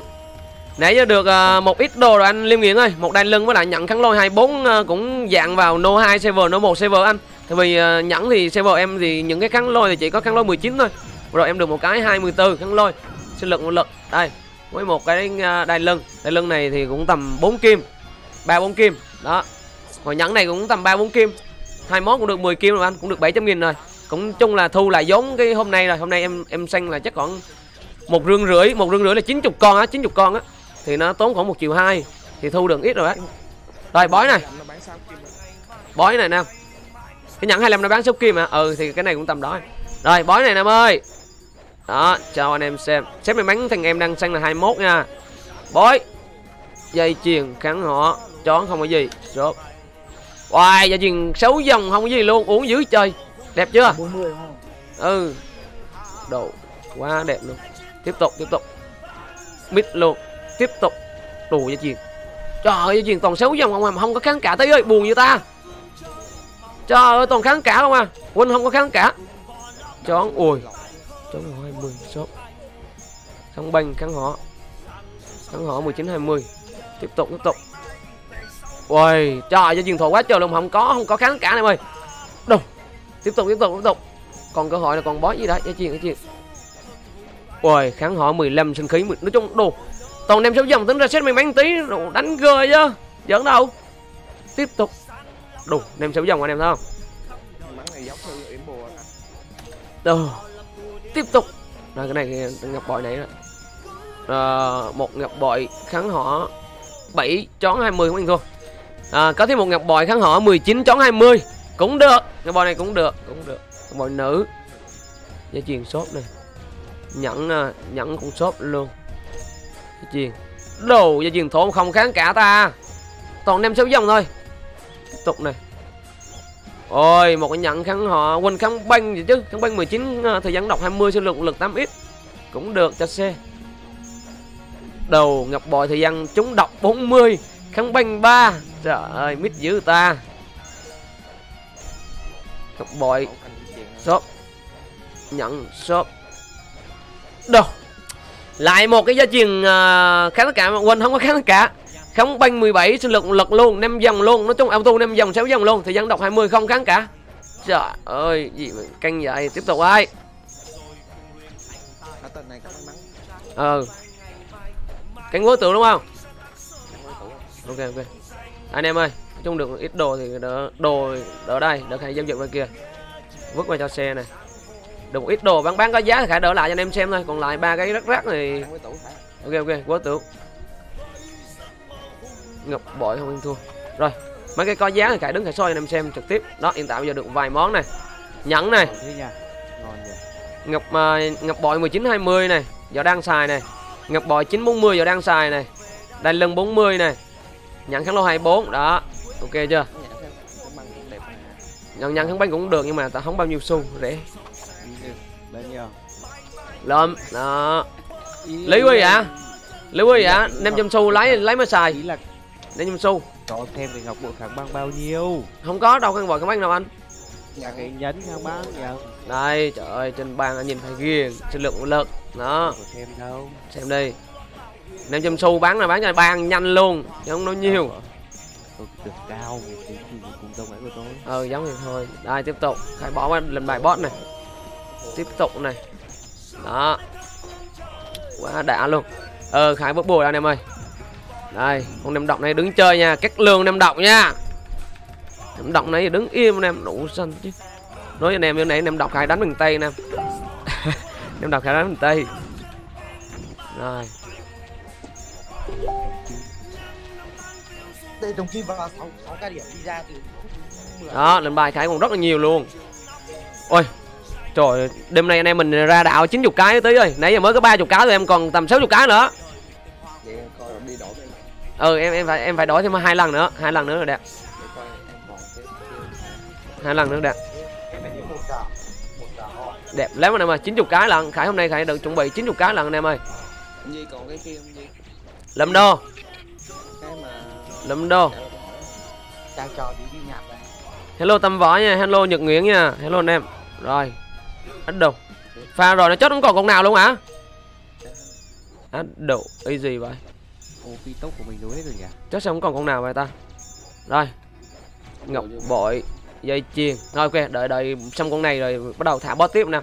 Nãy giờ được uh, một ít đồ rồi anh liêm nghiện ơi. Một đai lưng với lại nhận kháng lôi 24 uh, ờ, cũng dạng vào no 2 server no 1 server anh. Tại vì uh, nhẫn thì server em thì những cái kháng lôi thì chỉ có kháng lôi 19 thôi. Rồi em được một cái 24 kháng lôi. Sinh lực một lực đây với một cái à, đai lưng. Đai lưng này thì cũng tầm 4 kim, ba bốn kim. Đó. Hồi nhẫn này cũng tầm ba bốn kim. Hai món cũng được 10 kim rồi anh, cũng được 700 nghìn rồi. Cũng chung là thu lại giống cái hôm nay rồi. Hôm nay em em xanh là chắc khoảng một rương rưỡi, một rương rưỡi là 90 con á 90 con á. Thì nó tốn khoảng một triệu hai, thì thu được ít rồi á. Rồi, bói này. Bói này nè. Cái nhẫn 25 nó bán số kim à ừ thì cái này cũng tầm đó. Rồi, bói này nam ơi. Đó cho anh em xem. Xếp may mắn thằng em đang săn là 21 nha. Bói. Dây chuyền kháng họ. Chón không có gì. Rốt Hoài dây chuyền xấu dòng không có gì luôn. Uống dưới chơi Đẹp chưa? 40? Ừ. Đồ quá đẹp luôn. Tiếp tục tiếp tục. Mít luôn. Tiếp tục. Đồ dây chuyền. Trời ơi dây chuyền toàn xấu dòng không à, mà Không có kháng cả. Tới ơi buồn như ta. Trời ơi toàn kháng cả không à. Huynh không có kháng cả. Chón. Ui. Chón hoài 10 số, Khăn banh khăn họ Khăn họ 1920 Tiếp tục tiếp tục. Ôi trời cho truyền thụ quá trời luôn không có không có kháng cả này ơi. Đâu Tiếp tục tiếp tục tiếp tục. Còn cơ hội là còn bó gì đấy cho chuyện cái chuyện. Ôi kháng họ 15 sinh khí 10. Nói chung đồ Toàn đem sáu dòng tính ra xét mình bán tí đồ đánh gơi chứ. Giỡn đâu. Tiếp tục. Đồ đem sáu dòng anh em thấy không? Đồ Tiếp tục rồi cái này thì ngập bội này rồi Ờ, một ngập bội kháng họ 7 chón 20 của anh thôi. À, có thêm một ngọc bội kháng họ 19 chón 20 cũng được. Ngọc bội này cũng được cũng được. Ngọc bội nữ. Gia truyền shop này. Nhẫn ờ, nhẫn cũng shop luôn. Gia truyền đồ gia truyền thổ không kháng cả ta. Toàn đem sáu dòng thôi. Tiếp tục này ôi một cái nhận kháng họ quên kháng banh gì chứ. Kháng banh 19 à, thời gian đọc 20 sinh lực lực 8 x. Cũng được cho xe đầu ngập bội thời gian chúng đọc 40 kháng banh 3 trời ơi mít dữ ta. Ngập bội shop. Nhận shop. Đâu? Lại một cái gia truyền à, uh, kháng tất cả mà quên không có kháng tất cả kháng banh 17 sinh lực lực luôn năm dòng luôn. Nói chung auto năm dòng 6 dòng luôn. Thời gian đọc 20 không kháng cả. Trời ơi, gì mà căng vậy? Tiếp tục ai? Nó tuần này ờ cánh đúng không? Ok ok. Anh em ơi, nói chung được ít đồ thì đỡ, đồ đỡ đây, đỡ khai giao dịch bên kia. Vứt qua cho xe này. Được một ít đồ, bán bán có giá thì khả đỡ lại cho anh em xem thôi. Còn lại ba cái rắc rắc thì ok ok quá tưởng ngập bội không ăn thua. Rồi mấy cái có giá thì khải đứng khải soi cho anh em xem trực tiếp. Đó hiện tại bây giờ được vài món này. Nhẫn này. Ngọc uh, ngọc bội 1920 này giờ đang xài này. Ngọc bội 940 giờ đang xài này. Đai lưng 40 này. Nhẫn kháng lô 24 đó. Ok chưa? Nhận nhận kháng bánh cũng được nhưng mà ta không bao nhiêu xu rẻ. Lợm đó. Lấy quý ạ lấy quý ạ 500 xu lấy lấy mới xài là 500 xu. Cho thêm cái ngọc bội kháng băng bao nhiêu? Không có đâu kháng bội kháng bánh đâu anh. Nhà cái nhẫn kháng băng nhờ đây trời ơi trên bàn anh nhìn thấy ghiền chất lượng của lực đó. Thêm đâu. Xem đi. 500 xu bán là bán cho bàn nhanh luôn chứ không nói nhiều. Tôi tưởng cao thì cùng tông của tôi. Ờ giống vậy thôi. Đây tiếp tục. Khai bỏ qua lần bài boss này. Tiếp tục này. Đó. Quá đã luôn. Ờ khải bớt bùa ra anh em ơi đây con nem động này đứng chơi nha cách lương nem động nha. Nem động này đứng im anh em đủ xanh chứ. Nói cho anh em như này nem động khải đánh bằng tay anh em nem động khải đánh bằng tay rồi. Đây đồng kim vào 6, 6 ca điểm đi ra thì đó lần bài khải còn rất là nhiều luôn. Ôi trời đêm nay anh em mình ra đạo 90 cái tí ơi nãy giờ mới có 30 cái rồi em còn tầm 60 cái nữa ừ em em phải em phải đổi thêm hai lần nữa hai lần nữa là đẹp. Hai lần nữa đẹp. Đẹp lắm anh em ơi 90 cái lần khải hôm nay khải được chuẩn bị 90 cái lần anh em ơi. Nhi còn cái kia không lâm đô. Lâm đô. Hello tâm võ nha hello nhật nguyễn nha. Hello anh em. Rồi. Bắt đầu pha rồi nó chốt không còn con nào luôn hả? Bắt đầu easy vậy ô phi tốc của mình đâu hết rồi nhỉ? Chốt xong không còn con nào vậy ta. Rồi ngọc bội dây chuyền rồi ok đợi đợi xong con này rồi bắt đầu thả boss tiếp nè.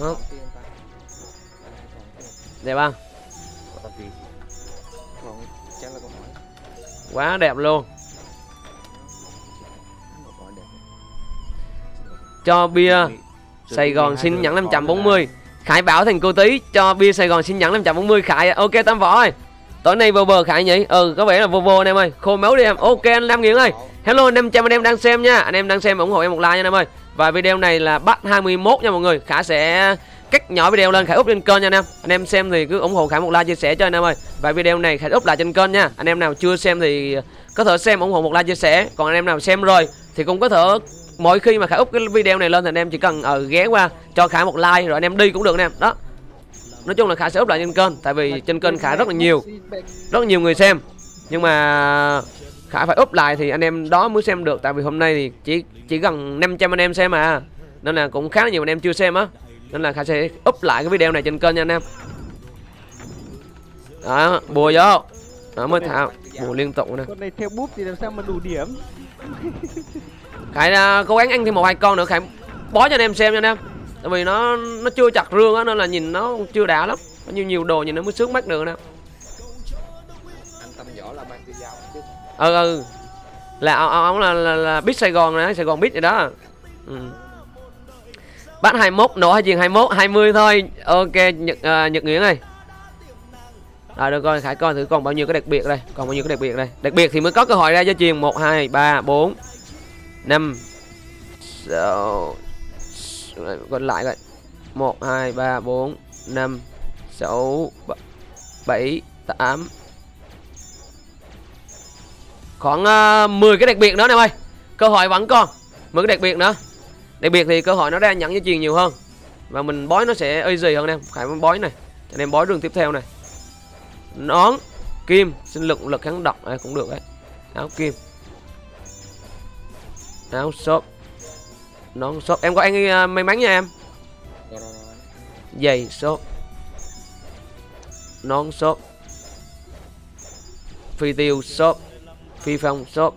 Ta. Đẹp không? Quá đẹp luôn. Cho bia Sài Gòn xin nhẫn đứa 540 Khải bảo thành cô tí, cho bia Sài Gòn xin nhận 540 Khải ok, Tam Võ ơi. Tối nay vô bờ Khải nhỉ? Ừ có vẻ là vô vô anh em ơi. Khô máu đi em. Ok, anh Nam Nguyễn ơi. Hello, anh em chào anh em đang xem nha. Anh em đang xem ủng hộ em một like nha anh em ơi. Và video này là bắt 21 nha mọi người. Khải sẽ cắt nhỏ video lên, Khải úp lên kênh nha anh em. Anh em xem thì cứ ủng hộ Khải một like chia sẻ cho anh em ơi. Và video này Khải úp lại trên kênh nha. Anh em nào chưa xem thì có thể xem, ủng hộ một like chia sẻ. Còn anh em nào xem rồi thì cũng có thể mỗi khi mà Khải úp cái video này lên thì anh em chỉ cần ở ghé qua, cho Khải một like rồi anh em đi cũng được anh em đó. Nói chung là Khải sẽ úp lại trên kênh, tại vì trên kênh Khải rất là nhiều, rất nhiều người xem. Nhưng mà Khải phải úp lại thì anh em đó mới xem được, tại vì hôm nay thì chỉ chỉ gần 500 anh em xem mà nên là cũng khá là nhiều anh em chưa xem á. Nên là Khải sẽ úp lại cái video này trên kênh nha anh em. Đó, bùa vô. Đó, mới thả. Bùa liên tục nè. Con này theo búp thì làm sao mà đủ điểm? Khải uh, cố gắng ăn thêm một hai con nữa Khải bó cho anh em xem nha anh em. Tại vì nó nó chưa chặt rương á nên là nhìn nó chưa đã lắm. Có nhiều nhiều đồ nhìn nó mới sướng mắt được nè. Anh tâm võ là chứ ừ ừ. Là ông, ông là, là, là biết Sài Gòn này Sài Gòn biết vậy đó. Ừ. bắt 21 nổ hay chuyền 21 20 thôi. Ok Nhật uh, Nhật Nguyễn ơi. Rồi được rồi khải coi thử còn bao nhiêu cái đặc biệt đây còn bao nhiêu cái đặc biệt đây. Đặc biệt thì mới có cơ hội ra cho chuyền một hai ba bốn năm sáu còn lại rồi một hai ba bốn năm sáu bảy tám. Khoảng ờ, uh, 10 cái đặc biệt nữa nè ơi. Cơ hội vẫn còn 10 cái đặc biệt nữa. Đặc biệt thì cơ hội nó ra nhận gia truyền nhiều hơn. Và mình bói nó sẽ easy hơn em. Khải bói này. Cho nên bói đường tiếp theo này. Nón kim sinh lực lực kháng độc à, cũng được đấy. Áo kim áo shop. Nón shop. Em có anh uh, may mắn nha em. Giày shop. Nón shop. Phi tiêu shop. Phi phong shop.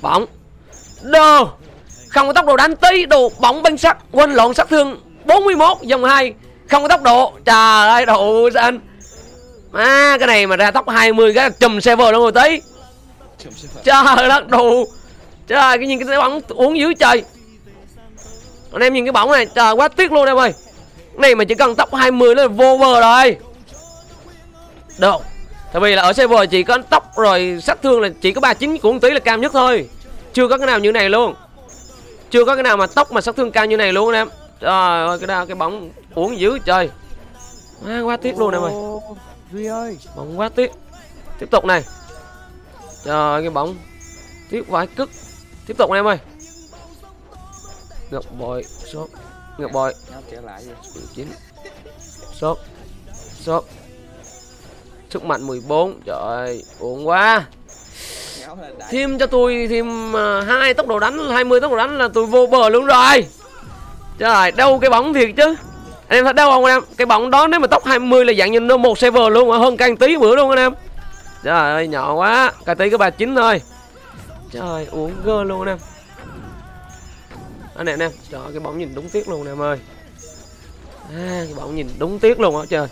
Bóng. Đồ không có tốc độ đánh tí đồ bóng banh sắt. Quên lộn sát thương 41 dòng 2 không có tốc độ. Trời ơi đồ anh? À, cái này mà ra tốc 20 cái chùm server luôn rồi tí. Trời đất đồ trời cái nhìn cái bóng uống dưới trời. Anh em nhìn cái bóng này trời quá tiếc luôn em ơi. Này mà chỉ cần tốc 20 là vô bờ rồi. Được tại vì là ở server chỉ có tốc rồi sát thương là chỉ có 39 của tí là cao nhất thôi. Chưa có cái nào như này luôn. Chưa có cái nào mà tốc mà sát thương cao như này luôn anh em. Trời ơi cái đao cái bóng uống dữ trời. À, quá tiếc luôn em ơi. Ô, Duy ơi. Bóng quá tiếc. Tiếp tục này. Trời cái bóng tiếc vãi cức tiếp tục em ơi. Ngọc bội số ngọc bội. 19 Sốt. Sốt. Sức mạnh 14 Trời ơi Uổng quá. Thêm cho tôi thêm uh, hai tốc độ đánh 20 tốc độ đánh là tôi vô bờ luôn rồi. Trời đâu cái bóng thiệt chứ. Anh em thấy đâu không anh em? Cái bóng đó nếu mà tốc 20 là dạng như nó một server luôn Hơn càng tí bữa luôn anh em. Trời ơi nhỏ quá. Càng tí có 39 thôi Trời uống gơ luôn anh em anh em anh em trời cái bóng nhìn đúng tiếc luôn em ơi. À, cái bóng nhìn đúng tiếc luôn á trời.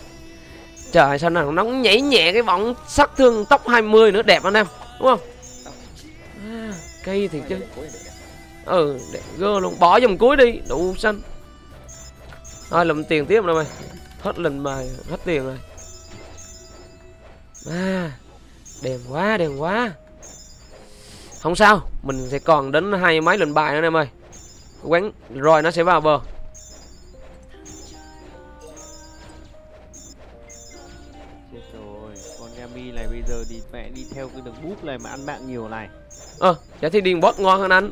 Trời sao nào nó nhảy nhẹ cái bóng sát thương tóc 20 nữa đẹp anh em đúng không? À, cây thì chứ. Ừ đẹp gơ luôn. Bỏ dòng cuối đi đủ xanh. Thôi lầm tiền tiếp rồi mày. Hết lần bài hết tiền rồi. À đèn quá đèn quá không sao mình sẽ còn đến hai mấy lần bài nữa anh em ơi. Quán rồi nó sẽ vào bờ. Chết rồi, con Yami này bây giờ đi mẹ đi theo cái đường búp này mà ăn mạng nhiều này. ờ chả thấy điền bot ngon hơn anh.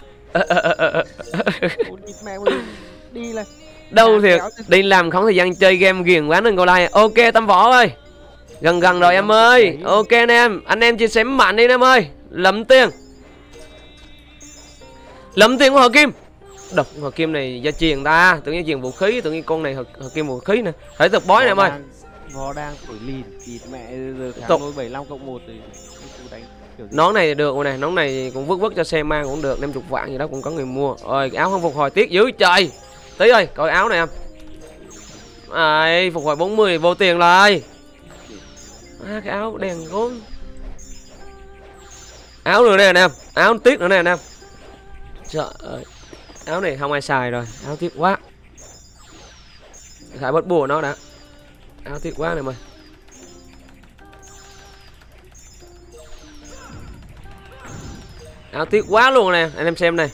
Đi này. đâu thiệt đi làm không thời gian chơi game ghiền quá nên gọi like ok tâm võ ơi. Gần gần rồi em ơi. ok anh em anh em chia sẻ mạnh đi em ơi. Lấm tiền lấm tiền của hợp kim. Độc hợp kim này gia truyền ta tưởng như truyền vũ khí tưởng như con này hợp, hợp kim vũ khí nè. Phải thực bói này em ơi Võ đang tuổi lìn, thì mẹ giờ kháng Tục. đôi 75 cộng 1 thì đánh nón này được rồi này nón này cũng vứt vứt cho xe mang cũng được năm chục vạn gì đó cũng có người mua. Ơi áo không phục hồi tiếc dữ trời. Tí ơi coi áo này em ai phục hồi 40 vô tiền rồi. À, cái áo đèn gốm. Áo nữa nè anh em áo tiếc nữa nè anh em trời ơi. Áo này không ai xài rồi, áo tiếc quá. Phải bớt bùa nó đã. Áo tiếc quá này mày. Áo tiếc quá luôn nè, anh em xem này.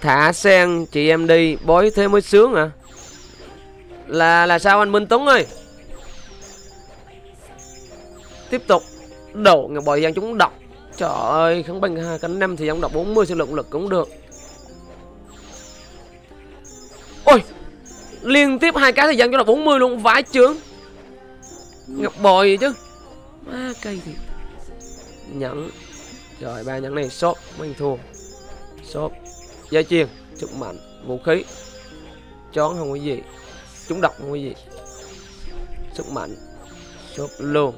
Thả sen, chị em đi, bói thế mới sướng hả là là sao anh Minh Tuấn ơi? Tiếp tục. Đổ người bội giang chúng độc trời ơi kháng binh hai cánh 5 thì ông đọc 40 sinh lượng lực cũng được. Ôi, liên tiếp hai cái thì gian cho đọc 40 luôn, vãi chướng. Ngập bồi vậy chứ. Má cây thì nhẫn. Trời, ba nhẫn này shop mình thua. Shop Gia chuyền trực mạnh, vũ khí. Chón không có gì. Chúng độc không có gì. Sức mạnh shop luôn.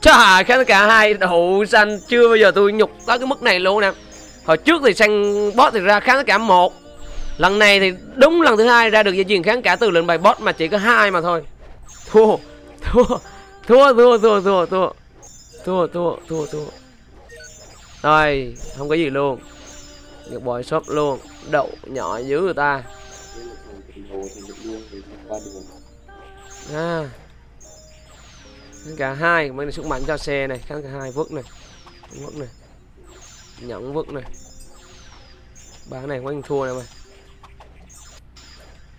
Trời khán cả hai đậu xanh chưa bao giờ tôi nhục tới cái mức này luôn nè Hồi trước thì sang boss thì ra kháng cả một Lần này thì đúng lần thứ hai ra được dây chuyền kháng cả từ lệnh bài boss mà chỉ có hai mà thôi Thua Thua Thua thua thua thua thua Thua thua thua thua Rồi không có gì luôn Được bòi shop luôn Đậu nhỏ dữ người ta Với kháng cả hai mấy sức mạnh cho xe này kháng cả hai vứt này vứt này nhẫn vứt này. Bán này quanh thua này mày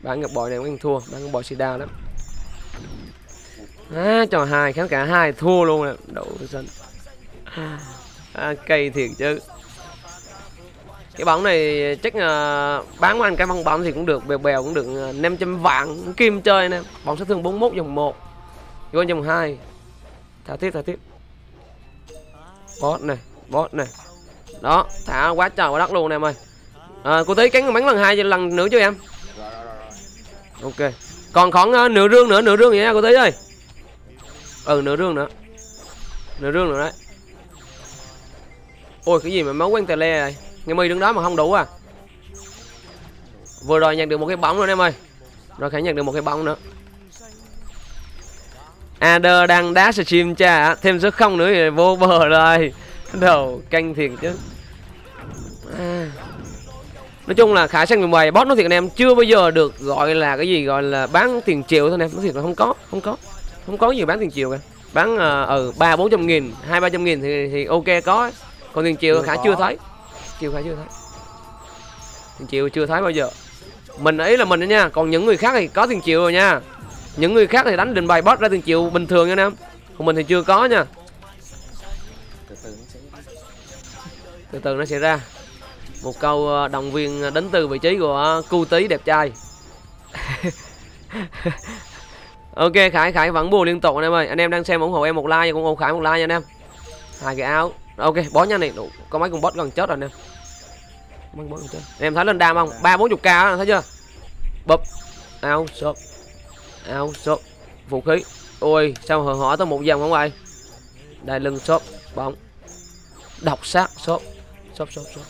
bán gặp bòi này quanh thua bán gặp bòi xì đao lắm. À, trò hai kháng cả hai thua luôn nè. Đậu dân à, cây thiệt chứ. Cái bóng này chắc là bán qua cái bóng bóng thì cũng được bèo bèo cũng được à, 500 vạn kim chơi nè. Bóng sát thương 41 dòng 1 vô dòng 2 thả tiếp thả tiếp. Bot này bot này. Đó thả quá trời quá đất luôn em ơi. À, cô tí cắn bắn lần hai lần nữa chưa em? Ok. Còn khoảng uh, nửa rương nữa nửa rương vậy nha cô tí ơi. Ừ nửa rương nữa. Nửa rương nữa đấy. Ôi cái gì mà máu quen tè le này nghe mi đứng đó mà không đủ à. Vừa rồi nhận được một cái bóng rồi em ơi. Rồi khả nhận được một cái bóng nữa. Ader đang đá stream cha thêm số không nữa thì vô bờ rồi. Đầu canh thiệt chứ. À. nói chung là khải sang 17 boss nó thiệt anh em. Chưa bao giờ được gọi là cái gì gọi là bán tiền triệu thôi anh em. Nó thiệt là không có không có. Không có gì bán tiền triệu cả bán ờ ừ, ba bốn trăm nghìn hai ba trăm nghìn thì, thì ok có còn tiền triệu khả chưa thấy. Chưa khả chưa thấy. Tiền triệu chưa thấy bao giờ. Mình ấy là mình đó nha. Còn những người khác thì có tiền triệu rồi nha những người khác thì đánh định bài boss ra từng chiều bình thường nha anh em. Còn mình thì chưa có nha. Từ từ nó sẽ ra. Một câu ờ, động viên đến từ vị trí của cu tí đẹp trai. Ok, khải khải vẫn bù liên tục anh em ơi. Anh em đang xem ủng hộ em một like và cũng ủng hộ khải một like nha anh em. Hai cái áo. Ok bó nhanh này đủ, có mấy con boss gần chết rồi nè. Mấy con boss gần chết. Anh em thấy lên đam không? Ba, bốn chục k thấy chưa? Bụp. Áo, shop áo shop vũ khí. Ôi, sao hờ hỏi tới một dòng không ai? Đai lưng shop bóng. Độc sát shop shop shop shop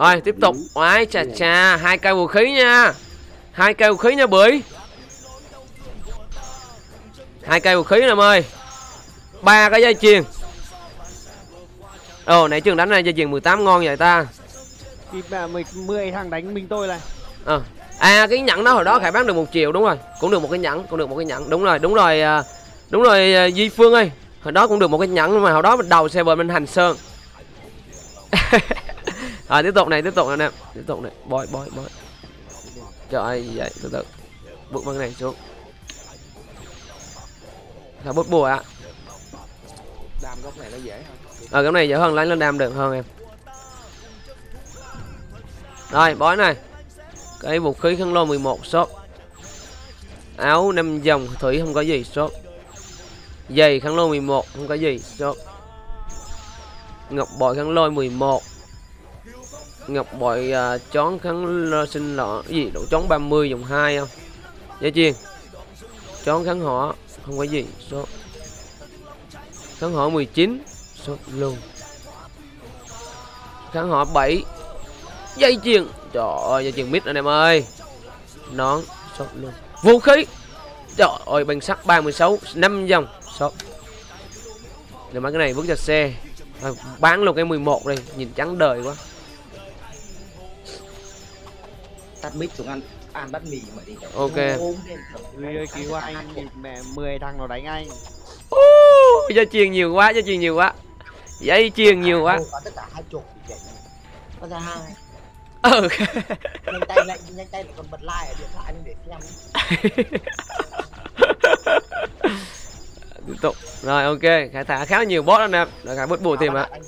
rồi, tiếp tục. Oái, chà chà, hai cây vũ khí nha. Hai cây vũ khí nha, bưởi. Hai cây vũ khí nè em ơi. Ba cái dây chuyền. Ồ, nãy trường đánh này dây chuyền 18 ngon vậy ta. Kịp mười, mười thằng đánh mình tôi này. Ờ. à cái nhẫn đó hồi đó khải bán được một triệu đúng rồi. Cũng được một cái nhẫn cũng được một cái nhẫn. Đúng rồi đúng rồi à, đúng rồi à, di phương ơi. Hồi đó cũng được một cái nhẫn nhưng mà hồi đó mình đầu xe bờ bên hành sơn. À, tiếp tục này tiếp tục này nè. Tiếp tục này. Bói bói bói. Trời ơi vậy? Từ từ. Bước bằng này xuống. Sao bút bùa ạ. Đam góc này nó dễ hơn. Ờ cái này dễ hơn lấy lên đam được hơn em rồi bói này. Cái vũ khí khăn lô 11 shop áo 5 dòng thủy không có gì shop giày khăn lô 11 không có gì shop ngọc bội khăn lôi 11 ngọc bội uh, chón khăn lô, xin lọ gì độ chón 30 dòng 2 không? Dạ Giá chiên chón kháng họ không có gì shop kháng họ 19 shop luôn. Kháng họ 7 dây chuyền. Trời ơi dây chuyền mít anh em ơi. Nón shop luôn. Vũ khí. Trời ơi bằng sắt 36 năm dòng shop rồi mấy cái này vứt cho xe. À, bán luôn cái 11 đi nhìn trắng đời quá. Tắt mic xuống ăn ăn bát mì mà đi. Ok. Huy ơi cứu anh mẹ 10 thằng nó đánh anh. Ô, dây chuyền nhiều quá dây chuyền nhiều quá. Dây chuyền nhiều quá. Có tất cả hai chục. Có ra hai ừ nhanh tay lại nhanh tay lại còn bật like ở điện thoại nên để xem tiếp tục. Rồi ok. Khải thả khá nhiều boss anh em rồi khải bớt bù thêm ạ. Anh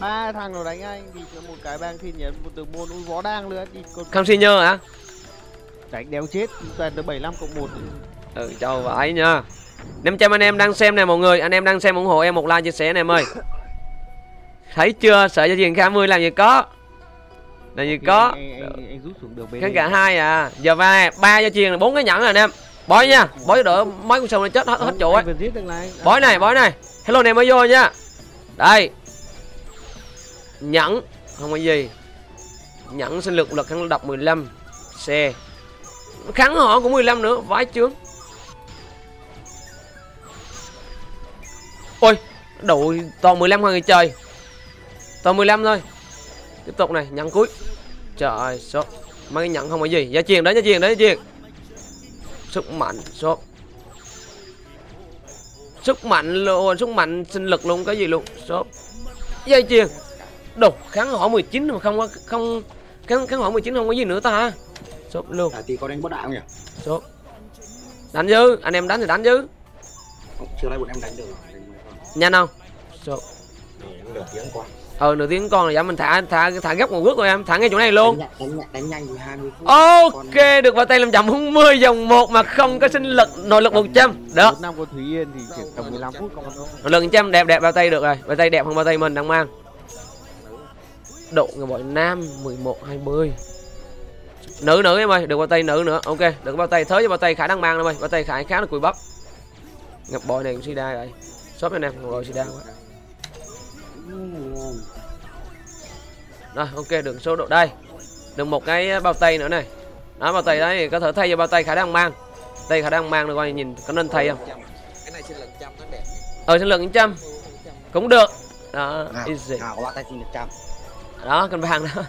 ba thằng nó đánh anh thì một cái bang thiên nhấn một từ môn uy võ đang nữa. Thì còn không xin nhớ hả? Đánh đéo chết toàn từ 75 cộng 1 ừ cho vãi nha. 500 anh em đang xem nè mọi người. Anh em đang xem ủng hộ em một like chia sẻ nè em ơi. Thấy chưa? Sợ cho tiền kha mươi làm gì có làm gì có? khán cả hai à. Giờ ba ba cho truyền là bốn cái nhẫn rồi anh em bói nha. Bói đỡ mấy con sâu này chết hết hết chỗ ấy này. Bói này bói này. Hello anh em mới vô nha. Đây. Nhẫn không có gì. Nhẫn sinh lực lực kháng độc 15 xe kháng họ cũng 15 nữa vãi chướng. Ôi đủ toàn 15 thôi người chơi. Toàn 15 thôi tiếp tục này nhẫn cuối. Trời ơi shop mấy nhận không có gì. Gia truyền đấy gia truyền đấy gia truyền sức mạnh shop sức mạnh luôn sức mạnh sinh lực luôn cái gì luôn shop dây chuyền đồ kháng hỏa 19 mà không có không kháng kháng hỏa 19 không có gì nữa ta shop luôn. À, thì có đánh bất đại không nhỉ? Shop đánh chứ anh em đánh thì đánh chứ không, chưa nay bọn em đánh được. Nhanh không? Đánh nửa tiếng qua ờ nửa tiếng con là giảm mình thả thả thả gấp một bước rồi em thả ngay chỗ này luôn. Đánh, đánh, đánh nhanh thì 20 phút. Ok được vào tay 540 dòng một mà không có sinh lực nội lực 100 được. Năm của Thúy Yên thì chỉ tầm 15 phút còn thôi nội lực 100 đẹp đẹp bao tay được rồi. Bao tay đẹp hơn bao tay mình đang mang. Độ người bội nam 11 20 nữ nữ em ơi được bao tay nữ nữa. Ok được bao tay thới cho bao tay khả đang mang em ơi. Bao tay khả khá là cùi bắp. Ngập bội này cũng sida rồi. Shop anh em rồi sida quá rồi ok được số độ đây. Được một cái bao tay nữa này. Đó bao tay đấy thì có thể thay cho bao tay khả đang mang. Tay khả đang mang được coi nhìn có nên thay không? Cái này trên lần trăm nó đẹp ờ sinh lực 100 cũng được. Đó nào easy. nào có bao tay xin được trăm. Đó cân vàng đó.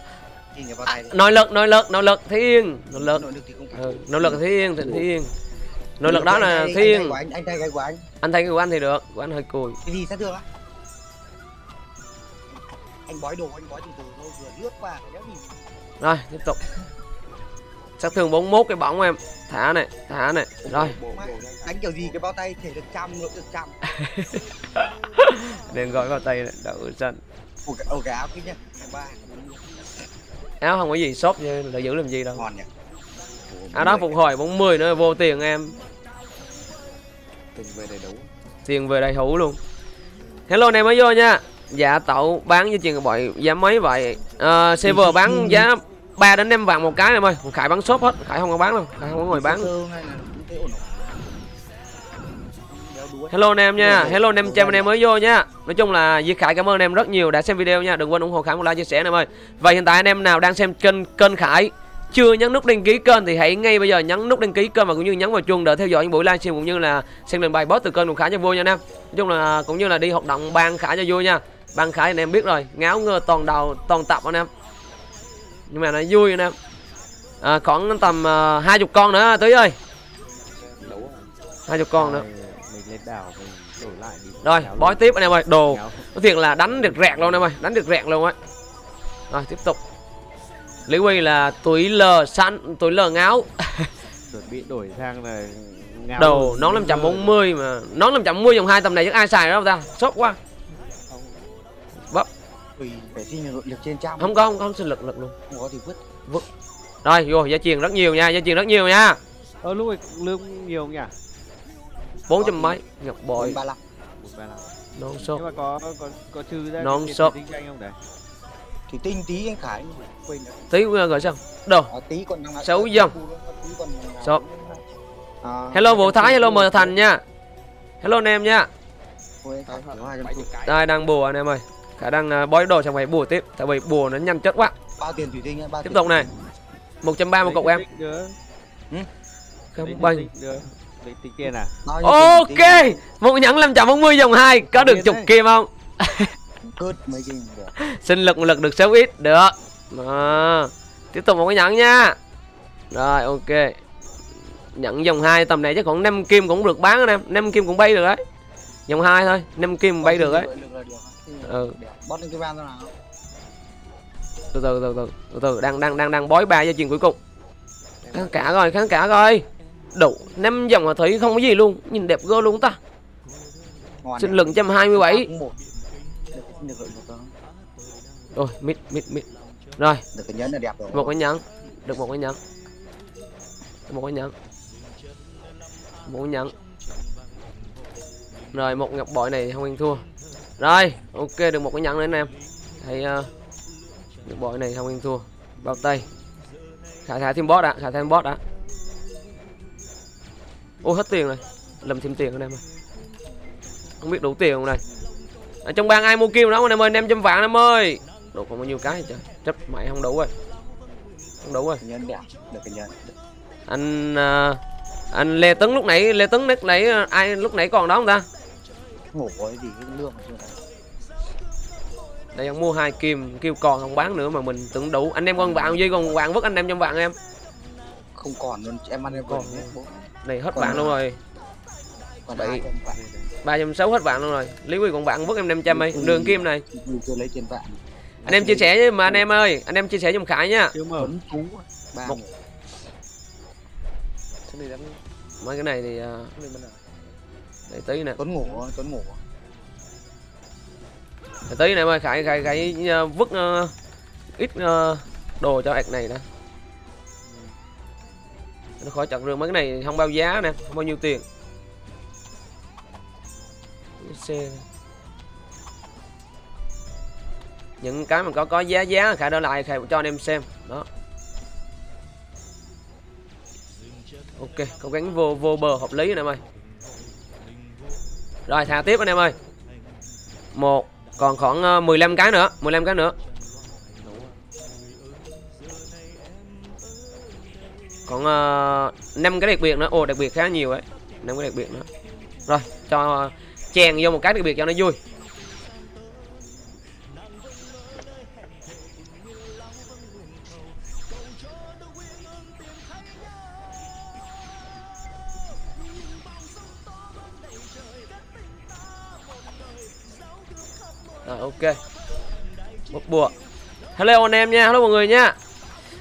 Xin cái bao tay đi. nội lực nội lực nội lực thiên nội lực. Nội lực thì không phải ừ, nội lực thiên thì thiên nội lực đó là thiên của anh anh tay cái của anh. Anh thấy cái của anh thì được của anh hơi cùi. Cái gì sát thương á anh bói đồ anh bói từ từ thôi vừa lướt qua đéo nhìn rồi tiếp tục. Sát thương 41 cái bóng em. Thả này thả này. Rồi. đánh kiểu gì? Cái bao tay thể được trăm nội được trăm. Đừng gọi vào tay này đậu xanh. Ồ cái, cái áo kia nhá ba áo không có gì shop như là giữ làm gì đâu. Ngon nhỉ? Áo đó phục hồi 40 nữa vô tiền em. Tình về đầy đủ. Tiền về đầy hũ luôn. Hello anh em mới vô nha dạ tậu bán với chuyện bội giá mấy vậy? À, server bán giá 3 đến 5 vạn một cái em ơi. Còn khải bán shop hết khải không có bán đâu. Khải không có ngồi bán. Hello anh em nha. Hello anh em chào anh em mới vô nha. Nói chung là Duy Khải cảm ơn anh em rất nhiều đã xem video nha. Đừng quên ủng hộ Khải một like chia sẻ anh em ơi. Và hiện tại anh em nào đang xem kênh kênh Khải chưa nhấn nút đăng ký kênh thì hãy ngay bây giờ nhấn nút đăng ký kênh và cũng như nhấn vào chuông để theo dõi những buổi livestream cũng như là xem lần bài boss từ kênh của Khải cho vui nha anh em. Nói chung là cũng như là đi hoạt động ban Khải cho vui nha ban Khải anh em biết rồi ngáo ngơ toàn đầu toàn tập anh em. Nhưng mà nó vui anh em. À, khoảng tầm hai chục con nữa tới ơi. Hai chục con nữa. Rồi, bói tiếp anh em ơi. Đồ. Có thiệt là đánh được rẹt luôn em ơi Đánh được rẹt luôn á. Rồi tiếp tục. Lý Huy là túi lờ sẵn Túi lờ ngáo. Chuẩn bị đổi sang là ngáo Đồ nón 540 mà Nón 540 dòng hai tầm này chắc ai xài đâu ta? Sốt quá tùy phải xin nội lực trên trăm. Không có không có không xin lực lực luôn. Không có thì vứt. Rồi vô gia truyền rất nhiều nha Gia truyền rất nhiều nha. Ờ lúc này lương nhiều không nhỉ? bốn trăm mấy Ngọc bội ba lăm. Một ba năm. Non sốt. Nhưng mà có có có trừ ra Non shop. thì tinh tí anh khải quên rồi. Tí gọi sao? Đồ. À, tí còn Xấu dòng. Shop. à, Hello Vũ Thái Hello Mờ Thành nha. Hello anh em nha. Đây đang bùa anh em ơi Khả đang uh, bói đồ xong phải bùa tiếp Tại vì bùa nó nhanh chết quá. Bao tiền thủy tinh ấy, bao Tiếp tục này. 130 một cục em. Không tiền à? Bao tiền thủy Ok? Một nhẫn 540 dòng 2 Có được chục kim không? Cướp mấy kim được. Sinh lực một lực được 6 ít Được. Đó. Tiếp tục một cái nhẫn nha. Rồi ok. Nhẫn dòng 2 tầm này chắc khoảng 5 kim cũng được bán anh em 5 kim cũng bay được đấy. Dòng 2 thôi 5 kim bay được đấy Ừ. Đẹp. bót lên cái van thôi nào. Từ từ từ từ từ từ Đang đang đang đang bói ba gia truyền cuối cùng. Kháng cả rồi kháng cả rồi Đủ 5 dòng hỏa thủy không có gì luôn Nhìn đẹp gơ luôn ta. Ngon Sinh lực 127 Cũng một. được được được được Rồi mid mid mid Rồi. Được cái nhẫn là đẹp rồi. Một cái nhẫn. Được một cái nhẫn. Một cái nhẫn. Một cái nhẫn. Rồi một ngọc bội này không ăn thua rồi ok được một cái nhẫn nữa anh em. Thấy uh, ngọc bội này không ăn thua. Bao tay. Khải thả thêm boss đã khải thêm boss đã ô hết tiền rồi. Lầm thêm tiền anh em ơi. Không biết đủ tiền không này ở trong bang ai mua kêu đó anh em ơi năm trăm vạn anh em ơi. Đủ còn bao nhiêu cái trời. Chấp mày không đủ rồi. Không đủ rồi. Đẹp được cái được. anh à, anh lê tấn lúc nãy lê tấn lúc nãy à, ai lúc nãy còn đó không ta ngủ cái gì cái lương chưa thấy đây ông mua hai kim kêu còn không bán nữa mà mình tưởng đủ. Anh em con vạn duy còn vạn vứt anh em trong vạn em. Không còn luôn em ăn em còn này hết vạn luôn rồi. Còn Bảy. ba trăm sáu hết vạn luôn rồi. Lý quy còn vạn vứt em năm trăm đi đường kim này. Mình chưa lấy tiền vạn anh em chia sẻ với mà anh em ơi. Anh em chia sẻ giùm khải ba Một. mấy cái này thì uh, để tí nè. Tuấn ngủ tuấn ngủ để tí nè em ơi khải khải khải uh, vứt uh, ít uh, đồ cho ạc này nè. Nó khỏi chọn rừng mấy cái này không bao giá nè không bao nhiêu tiền. Xe. Này. những cái mà có có giá giá khải đỡ lại khải cho anh em xem. Đó. Ok cố gắng vô vô bờ hợp lý em ơi rồi thả tiếp anh em ơi. Một còn khoảng ờ, 15 cái nữa 15 cái nữa. Còn ờ, uh, 5 cái đặc biệt nữa. Ồ đặc biệt khá nhiều ấy. 5 cái đặc biệt nữa. Rồi cho ờ, chèn vô một cái đặc biệt cho nó vui. Ok. Bốc bùa Hello anh em nha, hello mọi người nha.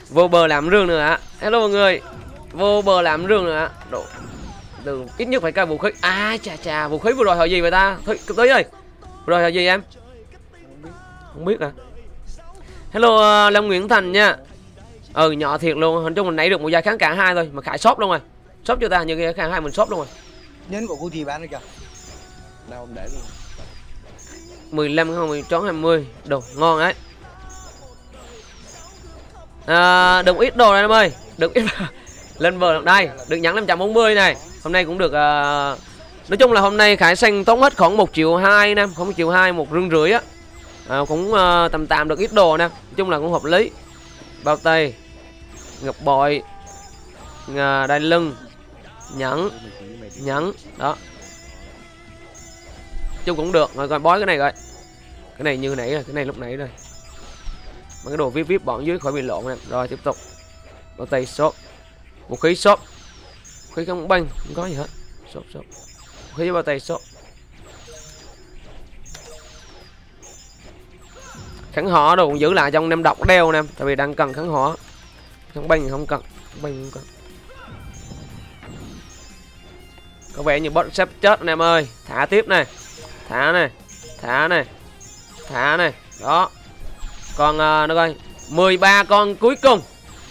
Vô bờ làm rương nữa ạ. Hello mọi người. Vô bờ làm rương nữa ạ. Độ từ ít nhất phải cài vũ khí. À chà chà vũ khí vừa rồi họ gì vậy ta? Thôi tới ơi vừa rồi họ gì em? Không biết à hello ờ, uh, lâm nguyễn thành nha. Ừ nhỏ thiệt luôn. Nói chung mình nãy được một giai kháng cả hai thôi mà khải shop luôn rồi. Shop cho ta như cái kháng hai mình shop luôn rồi. Nhấn của cô thì bán được kìa. Nào để luôn 15 không 10 trón 20 đồ ngon đấy à, đừng ít đồ này em ơi. Đừng ít lên bờ đây. Được nhắn 540 này. Hôm nay cũng được à, nói chung là hôm nay khải xanh tốn hết khoảng một triệu hai năm không một triệu hai một rưỡi rưỡi á. À, cũng à, tầm tạm được ít đồ nè. Nói chung là cũng hợp lý. Bao tay ngọc bội à, đai lưng nhẫn nhẫn đó chung cũng được, rồi coi bói cái này coi cái này như nãy rồi, cái này lúc nãy rồi. Mấy cái đồ vip vip bọn dưới khỏi bị lộn nè. Rồi, tiếp tục. Bao tay shop vũ khí shop vũ khí không banh, không có gì hết. Shop shop vũ khí bao tay shop kháng họ đồ cũng giữ lại trong nem độc đeo nè, tại vì đang cần kháng họ không banh thì không cần, không banh không cần. Có vẻ như bot sắp chết anh em ơi. Thả tiếp này thả này thả này thả này. Đó. Còn à, nó coi 13 con cuối cùng.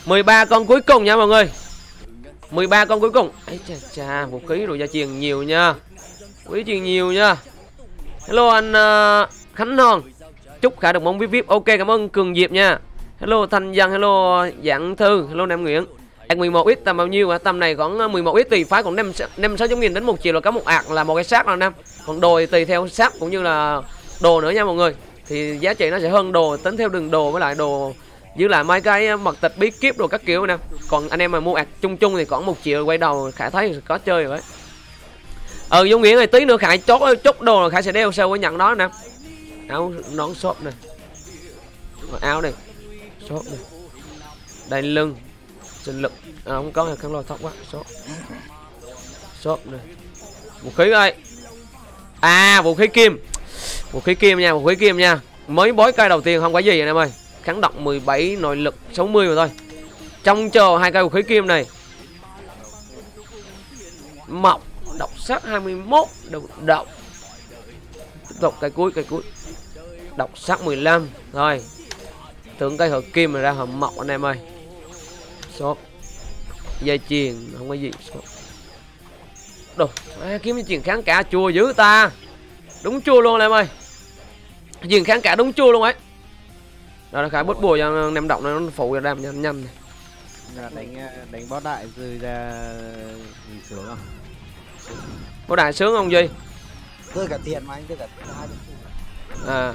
13 con cuối cùng nha mọi người. 13 con cuối cùng. Ấy chà chà vũ khí rồi gia truyền nhiều nha. Quý truyền nhiều nha. Hello anh uh, Khánh Hòn. Chúc khả được món vip vip ok cảm ơn Cường Diệp nha. Hello Thanh Dân hello Dạng Thư hello Nam Nguyễn. Ạc 11 ít tầm bao nhiêu hả? Tầm này khoảng à, 11 ít tùy phái còn năm năm sáu nghìn đến một triệu là có một ạc là một cái xác rồi nam còn đồ thì tùy theo xác cũng như là đồ nữa nha mọi người. Thì giá trị nó sẽ hơn đồ tính theo đường đồ với lại đồ như lại mấy cái mật tịch bí kíp đồ các kiểu nè. Còn anh em mà mua ạc chung chung thì khoảng một triệu quay đầu khải thấy có chơi rồi đấy. Ừ dung nghĩa này tí nữa khải chốt chốt đồ là khải sẽ đeo sao với nhận đó nè. Áo nón shop nè. Áo này shop này. Đai lưng sinh lực. À, không có khăn lo thóc quá shop shop này vũ khí ơi à vũ khí kim. Vũ khí kim nha, vũ khí kim nha. Mới bói cây đầu tiên không có gì anh em ơi. Kháng động 17 nội lực 60 rồi thôi. Trong chờ hai cây vũ khí kim này. Mọc, độc sắc 21 đầu động. Tiếp tục, cây cuối cây cuối. Độc sắc 15 rồi. Tưởng cây hợp kim mà ra hợp mọc anh em ơi. Shop dây chuyền, không có gì shop đồ à, kiếm dây chuyền kháng cả chua dữ ta. Đúng chua luôn em ơi. Chuyền kháng cả đúng chua luôn ấy. Đó là khải bút bùa cho nem động nó phụ cho đam nhanh nhanh này. Là đánh ờ, đánh bó đại rơi ra gì sướng không có đại sướng không duy? Rơi cả tiền mà anh rơi cả hai à.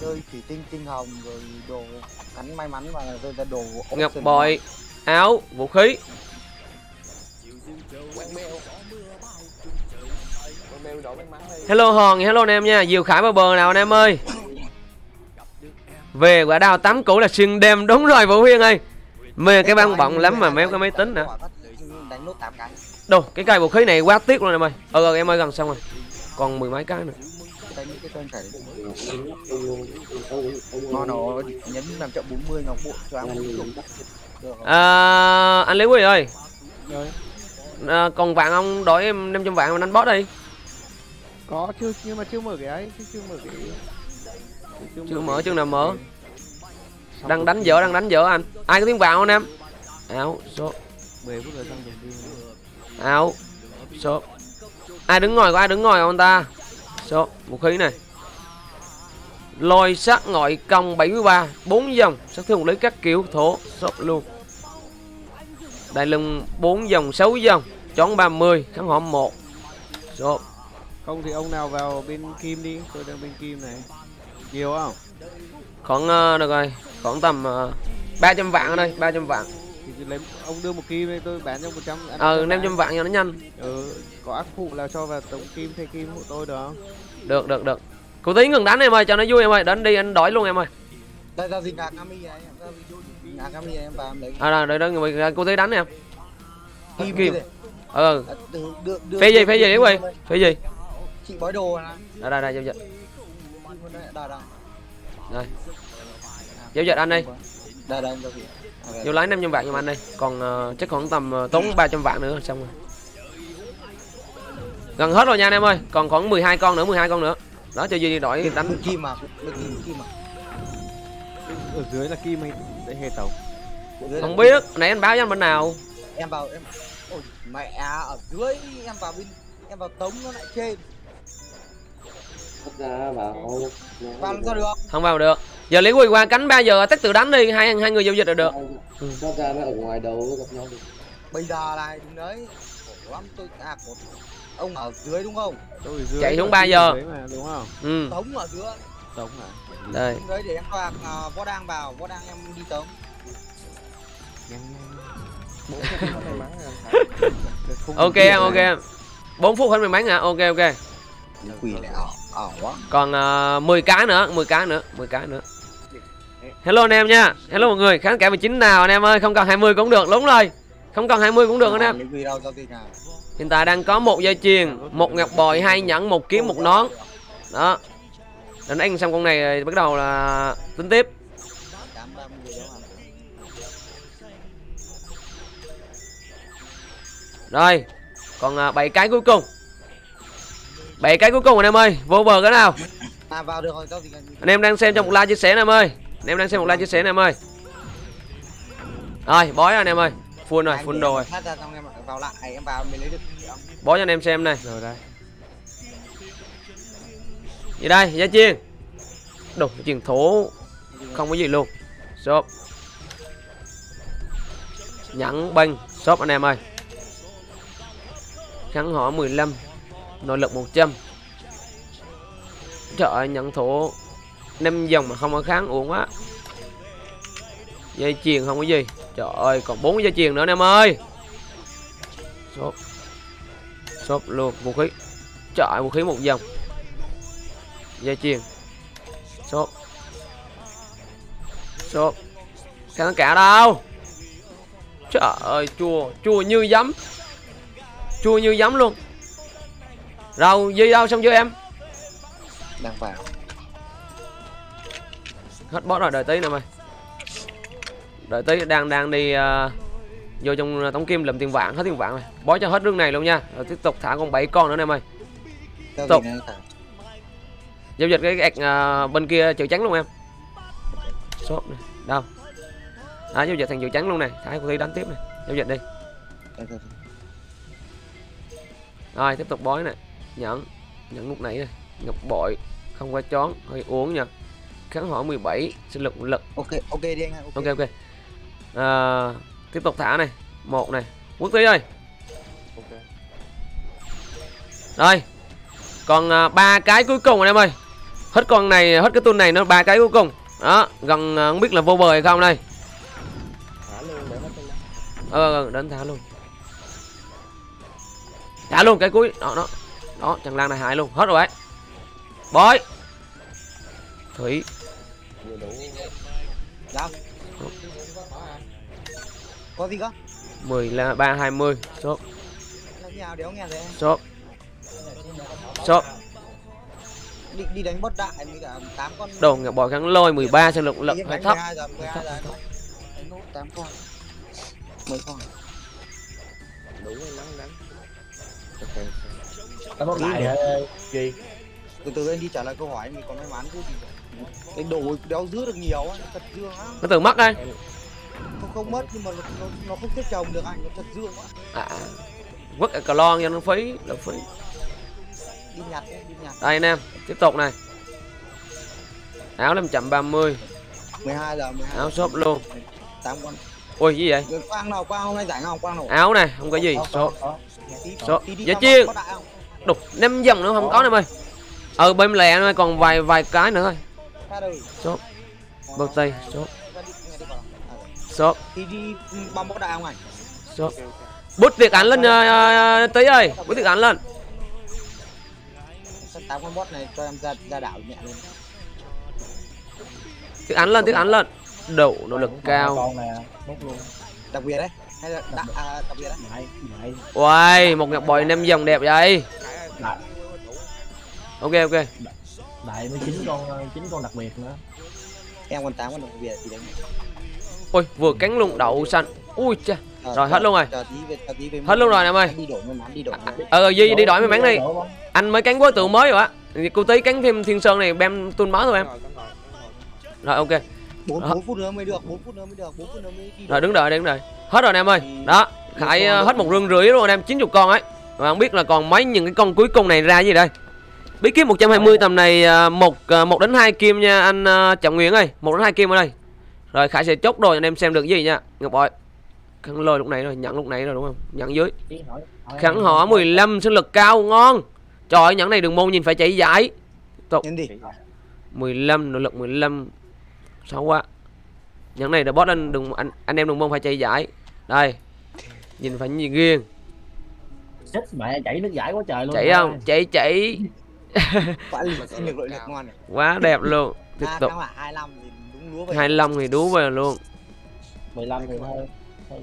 Rơi thủy tinh tinh hồng rồi đồ cắn may mắn mà rơi ra đồ ngọc bội áo vũ khí hello hòn hello anh em nha. Diều khải vào bờ nào anh em ơi? Về quả đào tám củ là xuyên đêm đúng rồi vũ huyên ơi. Mê cái băng bọng lắm mà méo cái máy tính nữa 8 cái cây vũ khí này quá tiếc luôn em ơi. Ờ, em ơi gần xong rồi. Còn mười mấy cái nữa. Ngon nó nhấn làm chậm 40 ngọc bộ cho ăn à, anh lý quý ơi. Rồi. À, còn vạn ông đổi em 500 vạn mà đánh boss đi có chưa nhưng mà chưa mở cái ấy chưa, chưa mở cái chưa mở chương nào mở. Đang đánh dở đang đánh dở anh ai có tiếng vạn không em? Áo số. Áo số. Ai đứng ngồi có ai đứng ngồi không ta? Số vũ khí này. Lôi sát ngọi công 73 bốn dòng sát thương lấy các kiểu thổ sốt luôn. Đại lưng 4 dòng 6 dòng chón 30 kháng hỏa 1 số không thì ông nào vào bên kim đi tôi đang bên kim này. Nhiều không? Khoảng ờ, được rồi khoảng tầm uh, 300 vạn ở đây 300 vạn. Thì cứ lấy ông đưa một kim đây tôi bán cho 100 ăn ờ 100 500 vạn cho nó nhanh. Ừ có ác phụ là cho vào tổng kim thay kim hộ tôi được. Không được được được. Cụ tí ngừng đánh em ơi cho nó vui em ơi đánh đi anh đổi luôn em ơi. Đây Akami này em giao dịch Akami này em vào em lấy. À rồi đợi đợi cụ tí đánh em. Kim. kim. kia ừ. Đưa- phê gì phê gì đấy đưa- phê gì chị bói đồ này đây đây đây giao dịch đây. Giao dịch anh đi đây đây giao dịch vô lấy 500 vạn cho anh đi còn ờ, chắc khoảng tầm ờ, tốn 300 vạn nữa là xong rồi. Gần hết rồi nha anh em ơi. Còn khoảng 12 con nữa 12 con nữa. Đó cho Duy đổi đánh. Đánh kim mà kim kim mà. Ở dưới là kim hay để hệ tổng Dưới không biết. Nãy anh báo cho anh bên nào? Em vào em ôi mẹ ở dưới em vào bên em vào tống nó lại trên không vào được. Giờ lý quỳ qua cánh 3 giờ tắt tự đánh đi hai hai người giao dịch là được. Ừ. Ra nó ở ngoài đầu gặp nhau được. Bây giờ này đứng đấy. Khổ lắm tôi à một ông ở dưới đúng không? Tôi ở dưới Chạy xuống còn 3 kim giờ. mà đúng không? Ừ. Tống ở dưới tổng hả? Đây. Đấy để em vào à, võ đang vào. Võ đang em đi tống. Ok em ok em. 4 phút hết mười mấy hả? Ok ok. Quỷ lại còn uh, 10 cái nữa 10 cái nữa 10 cái nữa. Hello anh em nha. Hello mọi người khán giả 19 nào anh em ơi? Không cần 20 cũng được đúng rồi. Không cần 20 cũng được anh em. Nào hiện tại đang có một dây chuyền một ngọc bội hai nhẫn một kiếm một nón. Đó. Đánh anh xong con này bắt đầu là tính tiếp. Rồi. Còn uh, 7 cái cuối cùng 7 cái cuối cùng anh em ơi. Vô bờ cái nào. À vào được rồi dịch anh em đang xem trong một like chia sẻ anh em ơi. Anh em đang xem một like chia sẻ anh em ơi. Rồi bói anh em ơi. Full rồi full đồ rồi. phát ra xong em lại vào lại em vào mới lấy được kinh nghiệm bói cho anh em xem này. Rồi đây. Gì đây? Giá chiên. Đồ chiên thổ. Không có gì luôn. Shop. Nhẫn banh. Shop anh em ơi. Kháng hỏa 15 nội lực 100 trời ơi nhận thủ năm dòng mà không có kháng uổng quá. Dây chuyền không có gì. Trời ơi còn bốn dây chuyền nữa em ơi. Shop shop luôn vũ khí. Trời ơi, vũ khí một dòng dây chuyền. Shop shop kháng cả đâu? Trời ơi chua. Chua như giấm. Chua như giấm luôn rồi dây đâu xong chưa em? Đang vào. Hết boss rồi đợi tí nè mày. Đợi tí đang đang đi ờ, vô trong tống kim làm tiền vạn hết tiền vạn rồi. Bó cho hết rương này luôn nha. Rồi tiếp tục thả con bảy con nữa nè mày. Giao Tục. này giao dịch cái gạch ờ, bên kia chữ trắng luôn em. Shop này đâu? À giao dịch thành chữ trắng luôn này. Thái của thi đánh tiếp này. Giao dịch đi. Rồi tiếp tục bói này nhẫn. Nhẫn lúc nãy này ngọc bội. Không qua chón. Hơi uống nha. Kháng hỏa 17 sinh lực lực. Ok ok đi anh ok. Ok à, tiếp tục thả này. Một này. Quốc tí ơi. Ok. Rồi. Còn à, ba cái cuối cùng rồi em ơi. Hết con này hết cái tuần này nó ba cái cuối cùng. Đó gần à, không biết là vô bờ hay không đây. Đó ờ ờ, đến thả luôn. Thả luôn cái cuối. Đó đó đó chẳng lan này hại luôn. Hết rồi đấy bói. Thủy. Dạ. Có gì cơ? 10 là 3 20 Shop Làm nào đéo nghe đấy Shop Shop đi đi đánh bot đại mới cả tám con. Đồ ngọc bò kháng lôi 13 sinh lực Đi hơi thấp. 12 giờ 12 giờ. Đánh nốt 8 con. 10 con. Đủ rồi lắng đánh ok Tao bóc lại gì? Từ từ anh đi trả lời câu hỏi mình còn may mắn chứ gì cái đồ đéo giữ được nhiều á thật dương lắm. Nó từ mất đây. Không không mất nhưng mà nó, nó, nó không tiếp chồng được anh nó thật dương quá. À Quất ở cờ lon cho nó phí Là phí. Đi nhặt đi, đi nhặt. Đây anh em Tiếp tục này. Áo 530 12 giờ 12 Áo shop luôn. 8 con. Ui gì vậy? Rồi quang nào quang hôm nay giải không? Quang nào? Áo này không có gì. Số- Dạ thăm chiên. Đục năm dòng nữa không có em ơi Ừ bên lẹ thôi còn vài vài cái nữa thôi. Số. Bật tay không anh? Shop Bút việc ảnh lên uh, tí ơi. Bút việc ảnh lên. Tám con bot này cho em ra ra đảo nhẹ luôn Tiếc ảnh lên, tiếc ảnh lên. Đủ nỗ lực cao. đặc biệt đấy. Hay là à, đặc biệt đấy. Uầy, một ngọc bội nem dòng đẹp vậy đại Ok ok. Đại mới chín con ờ, chín con đặc biệt nữa. Em còn tám con đặc biệt thì đánh. Ui, vừa cắn luôn đậu xanh Ui cha Ờ, Rồi, hết luôn rồi. chờ tí về chờ tí về Hết luôn rồi em ơi. đi đổi may mắn đi đổi may mắn. Ờ, Duy đi đổi may mắn đi? Anh mới cắn quái tượng mới rồi á. Thì Cô tí cắn thêm thiên sơn này bem tuôn máu thôi em. Rồi ok. Bốn phút nữa mới được bốn phút nữa mới được bốn phút nữa mới đi Rồi đứng đợi đứng đợi. Hết rồi anh em ơi. Đó Khải ờ, hết một rương rưỡi luôn anh em 90 con ấy Mà không biết là còn mấy những cái con cuối cùng này ra gì đây? Bí kíp 120 tầm này ờ, một ờ, một đến hai kim nha anh ờ, Trọng Nguyễn ơi. Một đến hai kim ở đây. Rồi Khải sẽ chốt đồ cho anh em xem được gì nha Ngọc bội. Khăn lôi lúc này rồi nhận lúc này rồi đúng không? Nhận dưới. Khẳng họ 15 sinh lực cao ngon. Trời ơi nhẫn này đường môn nhìn phải chạy giải. Đi. 15 nội lực 15 Xấu quá. Nhẫn này đã boss anh đừng anh, anh em đường môn phải chạy giải. Đây. Nhìn phải nhìn riêng Chết mẹ chảy nước giải quá trời luôn Chạy không? Ngon này. Quá đẹp luôn. Tiếp à, tục. đang là 25 thì đúng lúa vậy 25 thì đú về luôn. 15 thì thôi.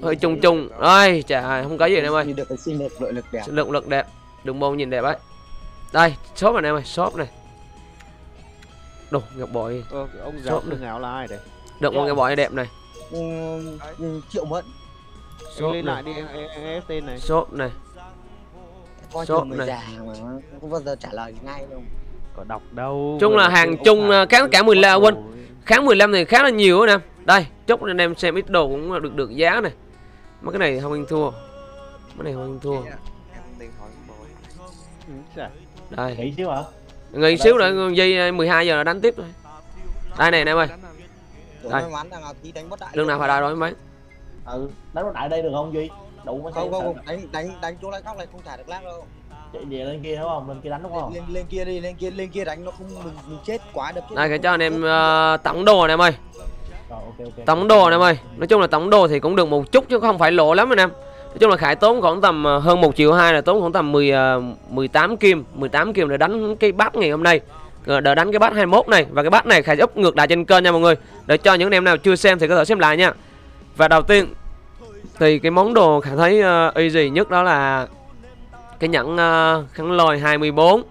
Hơi chung chung. Ôi trời không có gì em ơi. Cái sinh lực đẹp. Sinh lực lực đẹp. Đường môn nhìn đẹp ấy. Đây shop này em ơi shop này. Đồ ngọc bội. Ờ, cái ông giáo Shop này. áo là ai đấy Được một ngọc bội đẹp này. Ừ, ừ, triệu mẫn. Shop lên lại đi tên này Shop này coi chừng người này. già mà không bao giờ trả lời ngay đâu. Có đọc đâu Chung là hàng chung, kháng cả 15 Ôi quên. Kháng 15 thì khá là nhiều á nè. Đây chốt anh em xem ít đồ cũng được được giá này Mấy cái này không ăn thua. Mấy này không ăn thua. Em Ừ. Đây. Nghỉ xíu hả? Nghỉ xíu nữa dây 12 giờ là đánh tiếp thôi. Đây này anh em ơi. Anh Đây. đại Lương nào phải đòi rồi mấy? Ừ đánh đại đây được không duy đủ mới không không đánh đánh đánh chỗ lại góc này không thả được lát đâu. Chạy về lên kia đúng không? Lên kia đánh đúng không? Lên lên kia đi lên kia lên kia đánh nó không mình, mình chết quá đập chết Đây cái cho anh em uh, tổng đồ này em ơi. Rồi ok ok. Tổng đồ anh em ơi. Nói chung là tổng đồ thì cũng được một chút chứ không phải lộ lắm anh em. Nói chung là Khải tốn khoảng tầm ờ, hơn 1 triệu 2 là tốn khoảng tầm 10 ờ, 18 kim. 18 kim để đánh cái bát ngày hôm nay. Ờ, Để đánh cái bát 21 này. Và cái bát này Khải up ngược lại trên kênh nha mọi người. Để cho những anh em nào chưa xem thì có thể xem lại nha. Và đầu tiên thì cái món đồ Khả thấy uh, easy nhất đó là Cái nhẫn uh, khăn lôi 24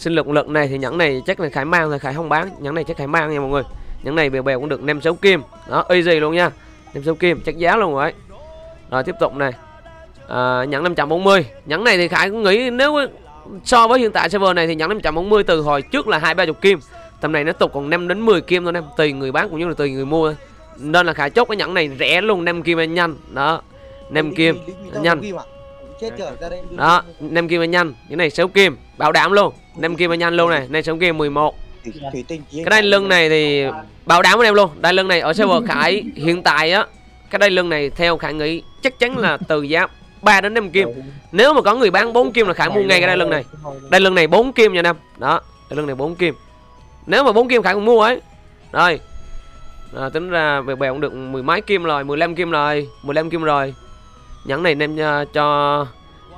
Sinh lực lực này thì nhẫn này chắc là Khải mang rồi Khải không bán. Nhẫn này chắc Khải mang nha mọi người. Nhẫn này bèo bèo cũng được 5 6 kim. Đó easy luôn nha. 5 6 kim chắc giá luôn rồi. Rồi tiếp tục này. À, Nhẫn 540 Nhẫn này thì Khải cũng nghĩ nếu so với hiện tại server này thì nhẫn 540 từ hồi trước là hai ba chục kim. Tầm này nó tục còn 5 đến 10 kim thôi em tùy người bán cũng như là tùy người mua. thôi nên là Khải chốt cái nhẫn này rẻ luôn 5 kim anh nhanh. Đó 5 kim nhanh. ra đây đó 5 kim anh nhanh. Cái này 6 kim bảo đảm luôn. 5 kim anh nhanh luôn này. Này 6 kim 11 thủy, thủy tinh chiến. Cái đai lưng này thì bảo đảm với em luôn. Đai lưng này ở server Khải hiện tại á cái đai lưng này theo Khải nghĩ chắc chắn là từ giá 3 đến 5 kim. Nếu mà có người bán 4 kim là Khải mua ngay cái đai lưng này. Đai lưng này 4 kim nha năm đó đai lưng này 4 kim. Nếu mà 4 kim Khải cũng mua ấy. Rồi à, tính ra về bèo cũng được mười mấy kim rồi 15 kim rồi 15 kim rồi. Nhẫn này nem uh, cho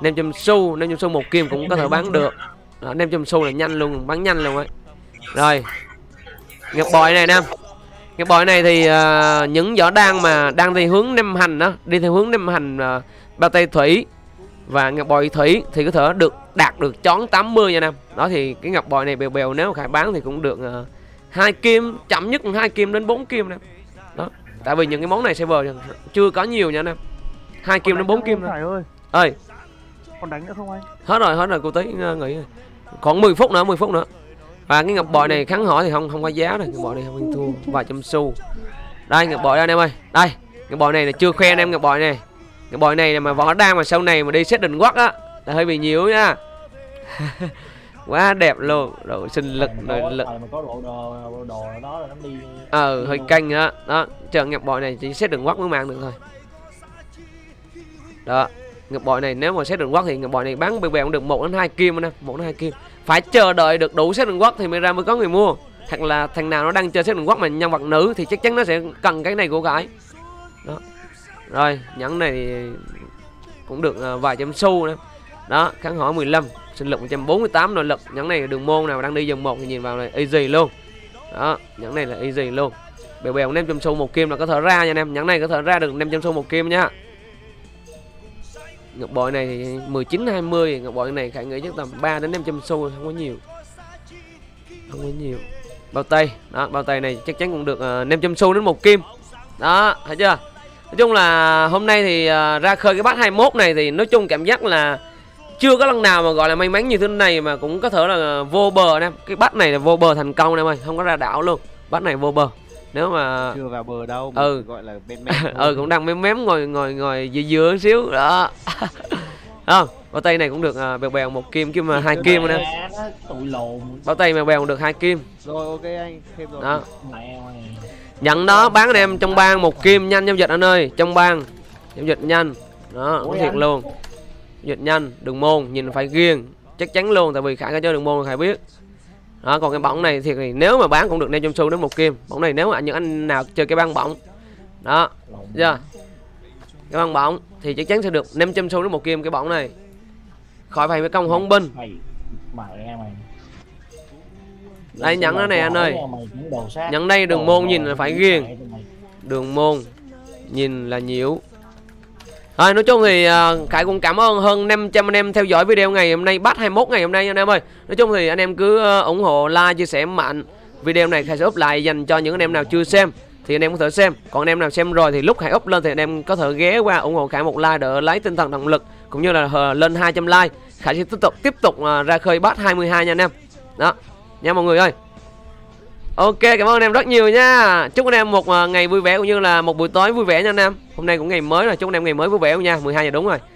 nem chum xu nem chum xu một kim cũng có thể bán được. Đó, nem chum xu là nhanh luôn bán nhanh luôn ấy. Rồi ngọc bội này nam. Nghiệp bòi này thì uh, những võ đang mà đang đi hướng nem hành đó đi theo hướng nem hành uh, bao tay thủy và ngọc bòi thủy thì có thể được đạt được chón 80 nha nam. Đó thì cái ngọc bòi này bèo bèo nếu khai khải bán thì cũng được uh, hai kim chậm nhất hai kim đến 4 kim nè. Đó tại vì những cái món này server chưa có nhiều nha nam hai kim đến 4 kim Khải ơi còn đánh nữa không anh? Hết rồi hết rồi cô tí uh, nghỉ rồi. còn 10 phút nữa 10 phút nữa. Và cái ngọc bội này kháng hỏi thì không không có giá rồi ngọc bội này không thua vài trăm xu. Đây ngọc bội đây anh em ơi. Đây ngọc bội này là chưa khoe anh em ngọc bội này. Ngọc bội này mà võ đang mà sau này mà đi xét định quắc á là hơi bị nhiều nha quá đẹp luôn rồi sinh lực lực. đồ đồ đi ờ hơi canh đó đó chờ ngọc bội này chỉ xét định quắc mới mang được thôi. Đó ngọc bội này nếu mà xét định quắc thì ngọc bội này bán bèo bèo cũng được một đến hai kim nè một đến hai kim. Phải chờ đợi được đủ xét định quắc thì mới ra mới có người mua. Hoặc là thằng nào nó đang chơi xét định quắc mà nhân vật nữ thì chắc chắn nó sẽ cần cái này của cái đó. Rồi nhẫn này cũng được ờ, vài trăm xu nữa. Đó kháng hỏi 15 sinh lực 148 nội lực. Nhắn này đường môn nào đang đi dòng một thì nhìn vào này easy luôn. Đó nhắn này là easy luôn. Bèo bèo 500 xu một kim là có thể ra nha anh em. Nhắn này có thể ra được 500 xu một kim nhá ngọc bội này thì 19 20 ngọc bội này khả nghĩ chắc tầm 3 đến 500 xu không có nhiều. Không có nhiều. Bao tay đó bao tay này chắc chắn cũng được à, uh, 500 xu đến một kim. Đó thấy chưa? Nói chung là hôm nay thì uh, ra khơi cái bát 21 này thì nói chung cảm giác là chưa có lần nào mà gọi là may mắn như thế này mà cũng có thể là vô bờ nè. Cái bắt này là vô bờ thành công em ơi không có ra đảo luôn. Bắt này vô bờ. Nếu mà chưa vào bờ đâu Ừ. gọi là bên mép ừ cũng đang mém mém ngồi ngồi ngồi dừa dừa xíu đó. Không bao tay này cũng được à, bèo bèo một kim kim mà hai kim nữa nó tụi lồn. Bao tay bèo bèo được hai kim. Rồi ok anh thêm rồi. Đó. Nhận đó bán anh em trong bang một kim nhanh giao dịch anh ơi trong bang giao dịch nhanh. Đó nói thiệt anh? luôn dịch nhanh đường môn nhìn phải ghiêng chắc chắn luôn tại vì khải có chơi đường môn khải biết. Đó còn cái bóng này thiệt thì nếu mà bán cũng được 500 xu đến một kim. Bóng này nếu mà những anh nào chơi cái băng bóng. Đó lồn chưa cái băng bóng thì chắc chắn sẽ được 500 xu đến một kim cái bóng này. Khỏi phải với công hỗn binh. Đây, nhẫn nó này anh ơi. Nhẫn đây đường môn nhìn là phải mày. đường môn nhìn là nhiễu rồi nói chung thì uh, Khải cũng cảm ơn hơn 500 anh em theo dõi video ngày hôm nay bắt 21 ngày hôm nay nha anh em ơi. Nói chung thì anh em cứ uh, ủng hộ like chia sẻ mạnh. Video này Khải sẽ up lại dành cho những anh em nào chưa xem thì anh em có thể xem. Còn anh em nào xem rồi thì lúc Khải up lên thì anh em có thể ghé qua ủng hộ Khải một like để lấy tinh thần động lực cũng như là ờ, lên 200 like. Khải sẽ tiếp tục tiếp tục à, ra khơi bắt 22 nha anh em. Đó. Nha mọi người ơi. Ok cảm ơn anh em rất nhiều nha. Chúc anh em một ờ, ngày vui vẻ cũng như là một buổi tối vui vẻ nha anh em. Hôm nay cũng ngày mới rồi Chúc anh em ngày mới vui vẻ nha? 12 giờ đúng rồi.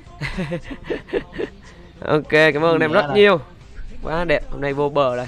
Ok cảm ơn anh em rất nhiều. Quá đẹp Hôm nay vô bờ đây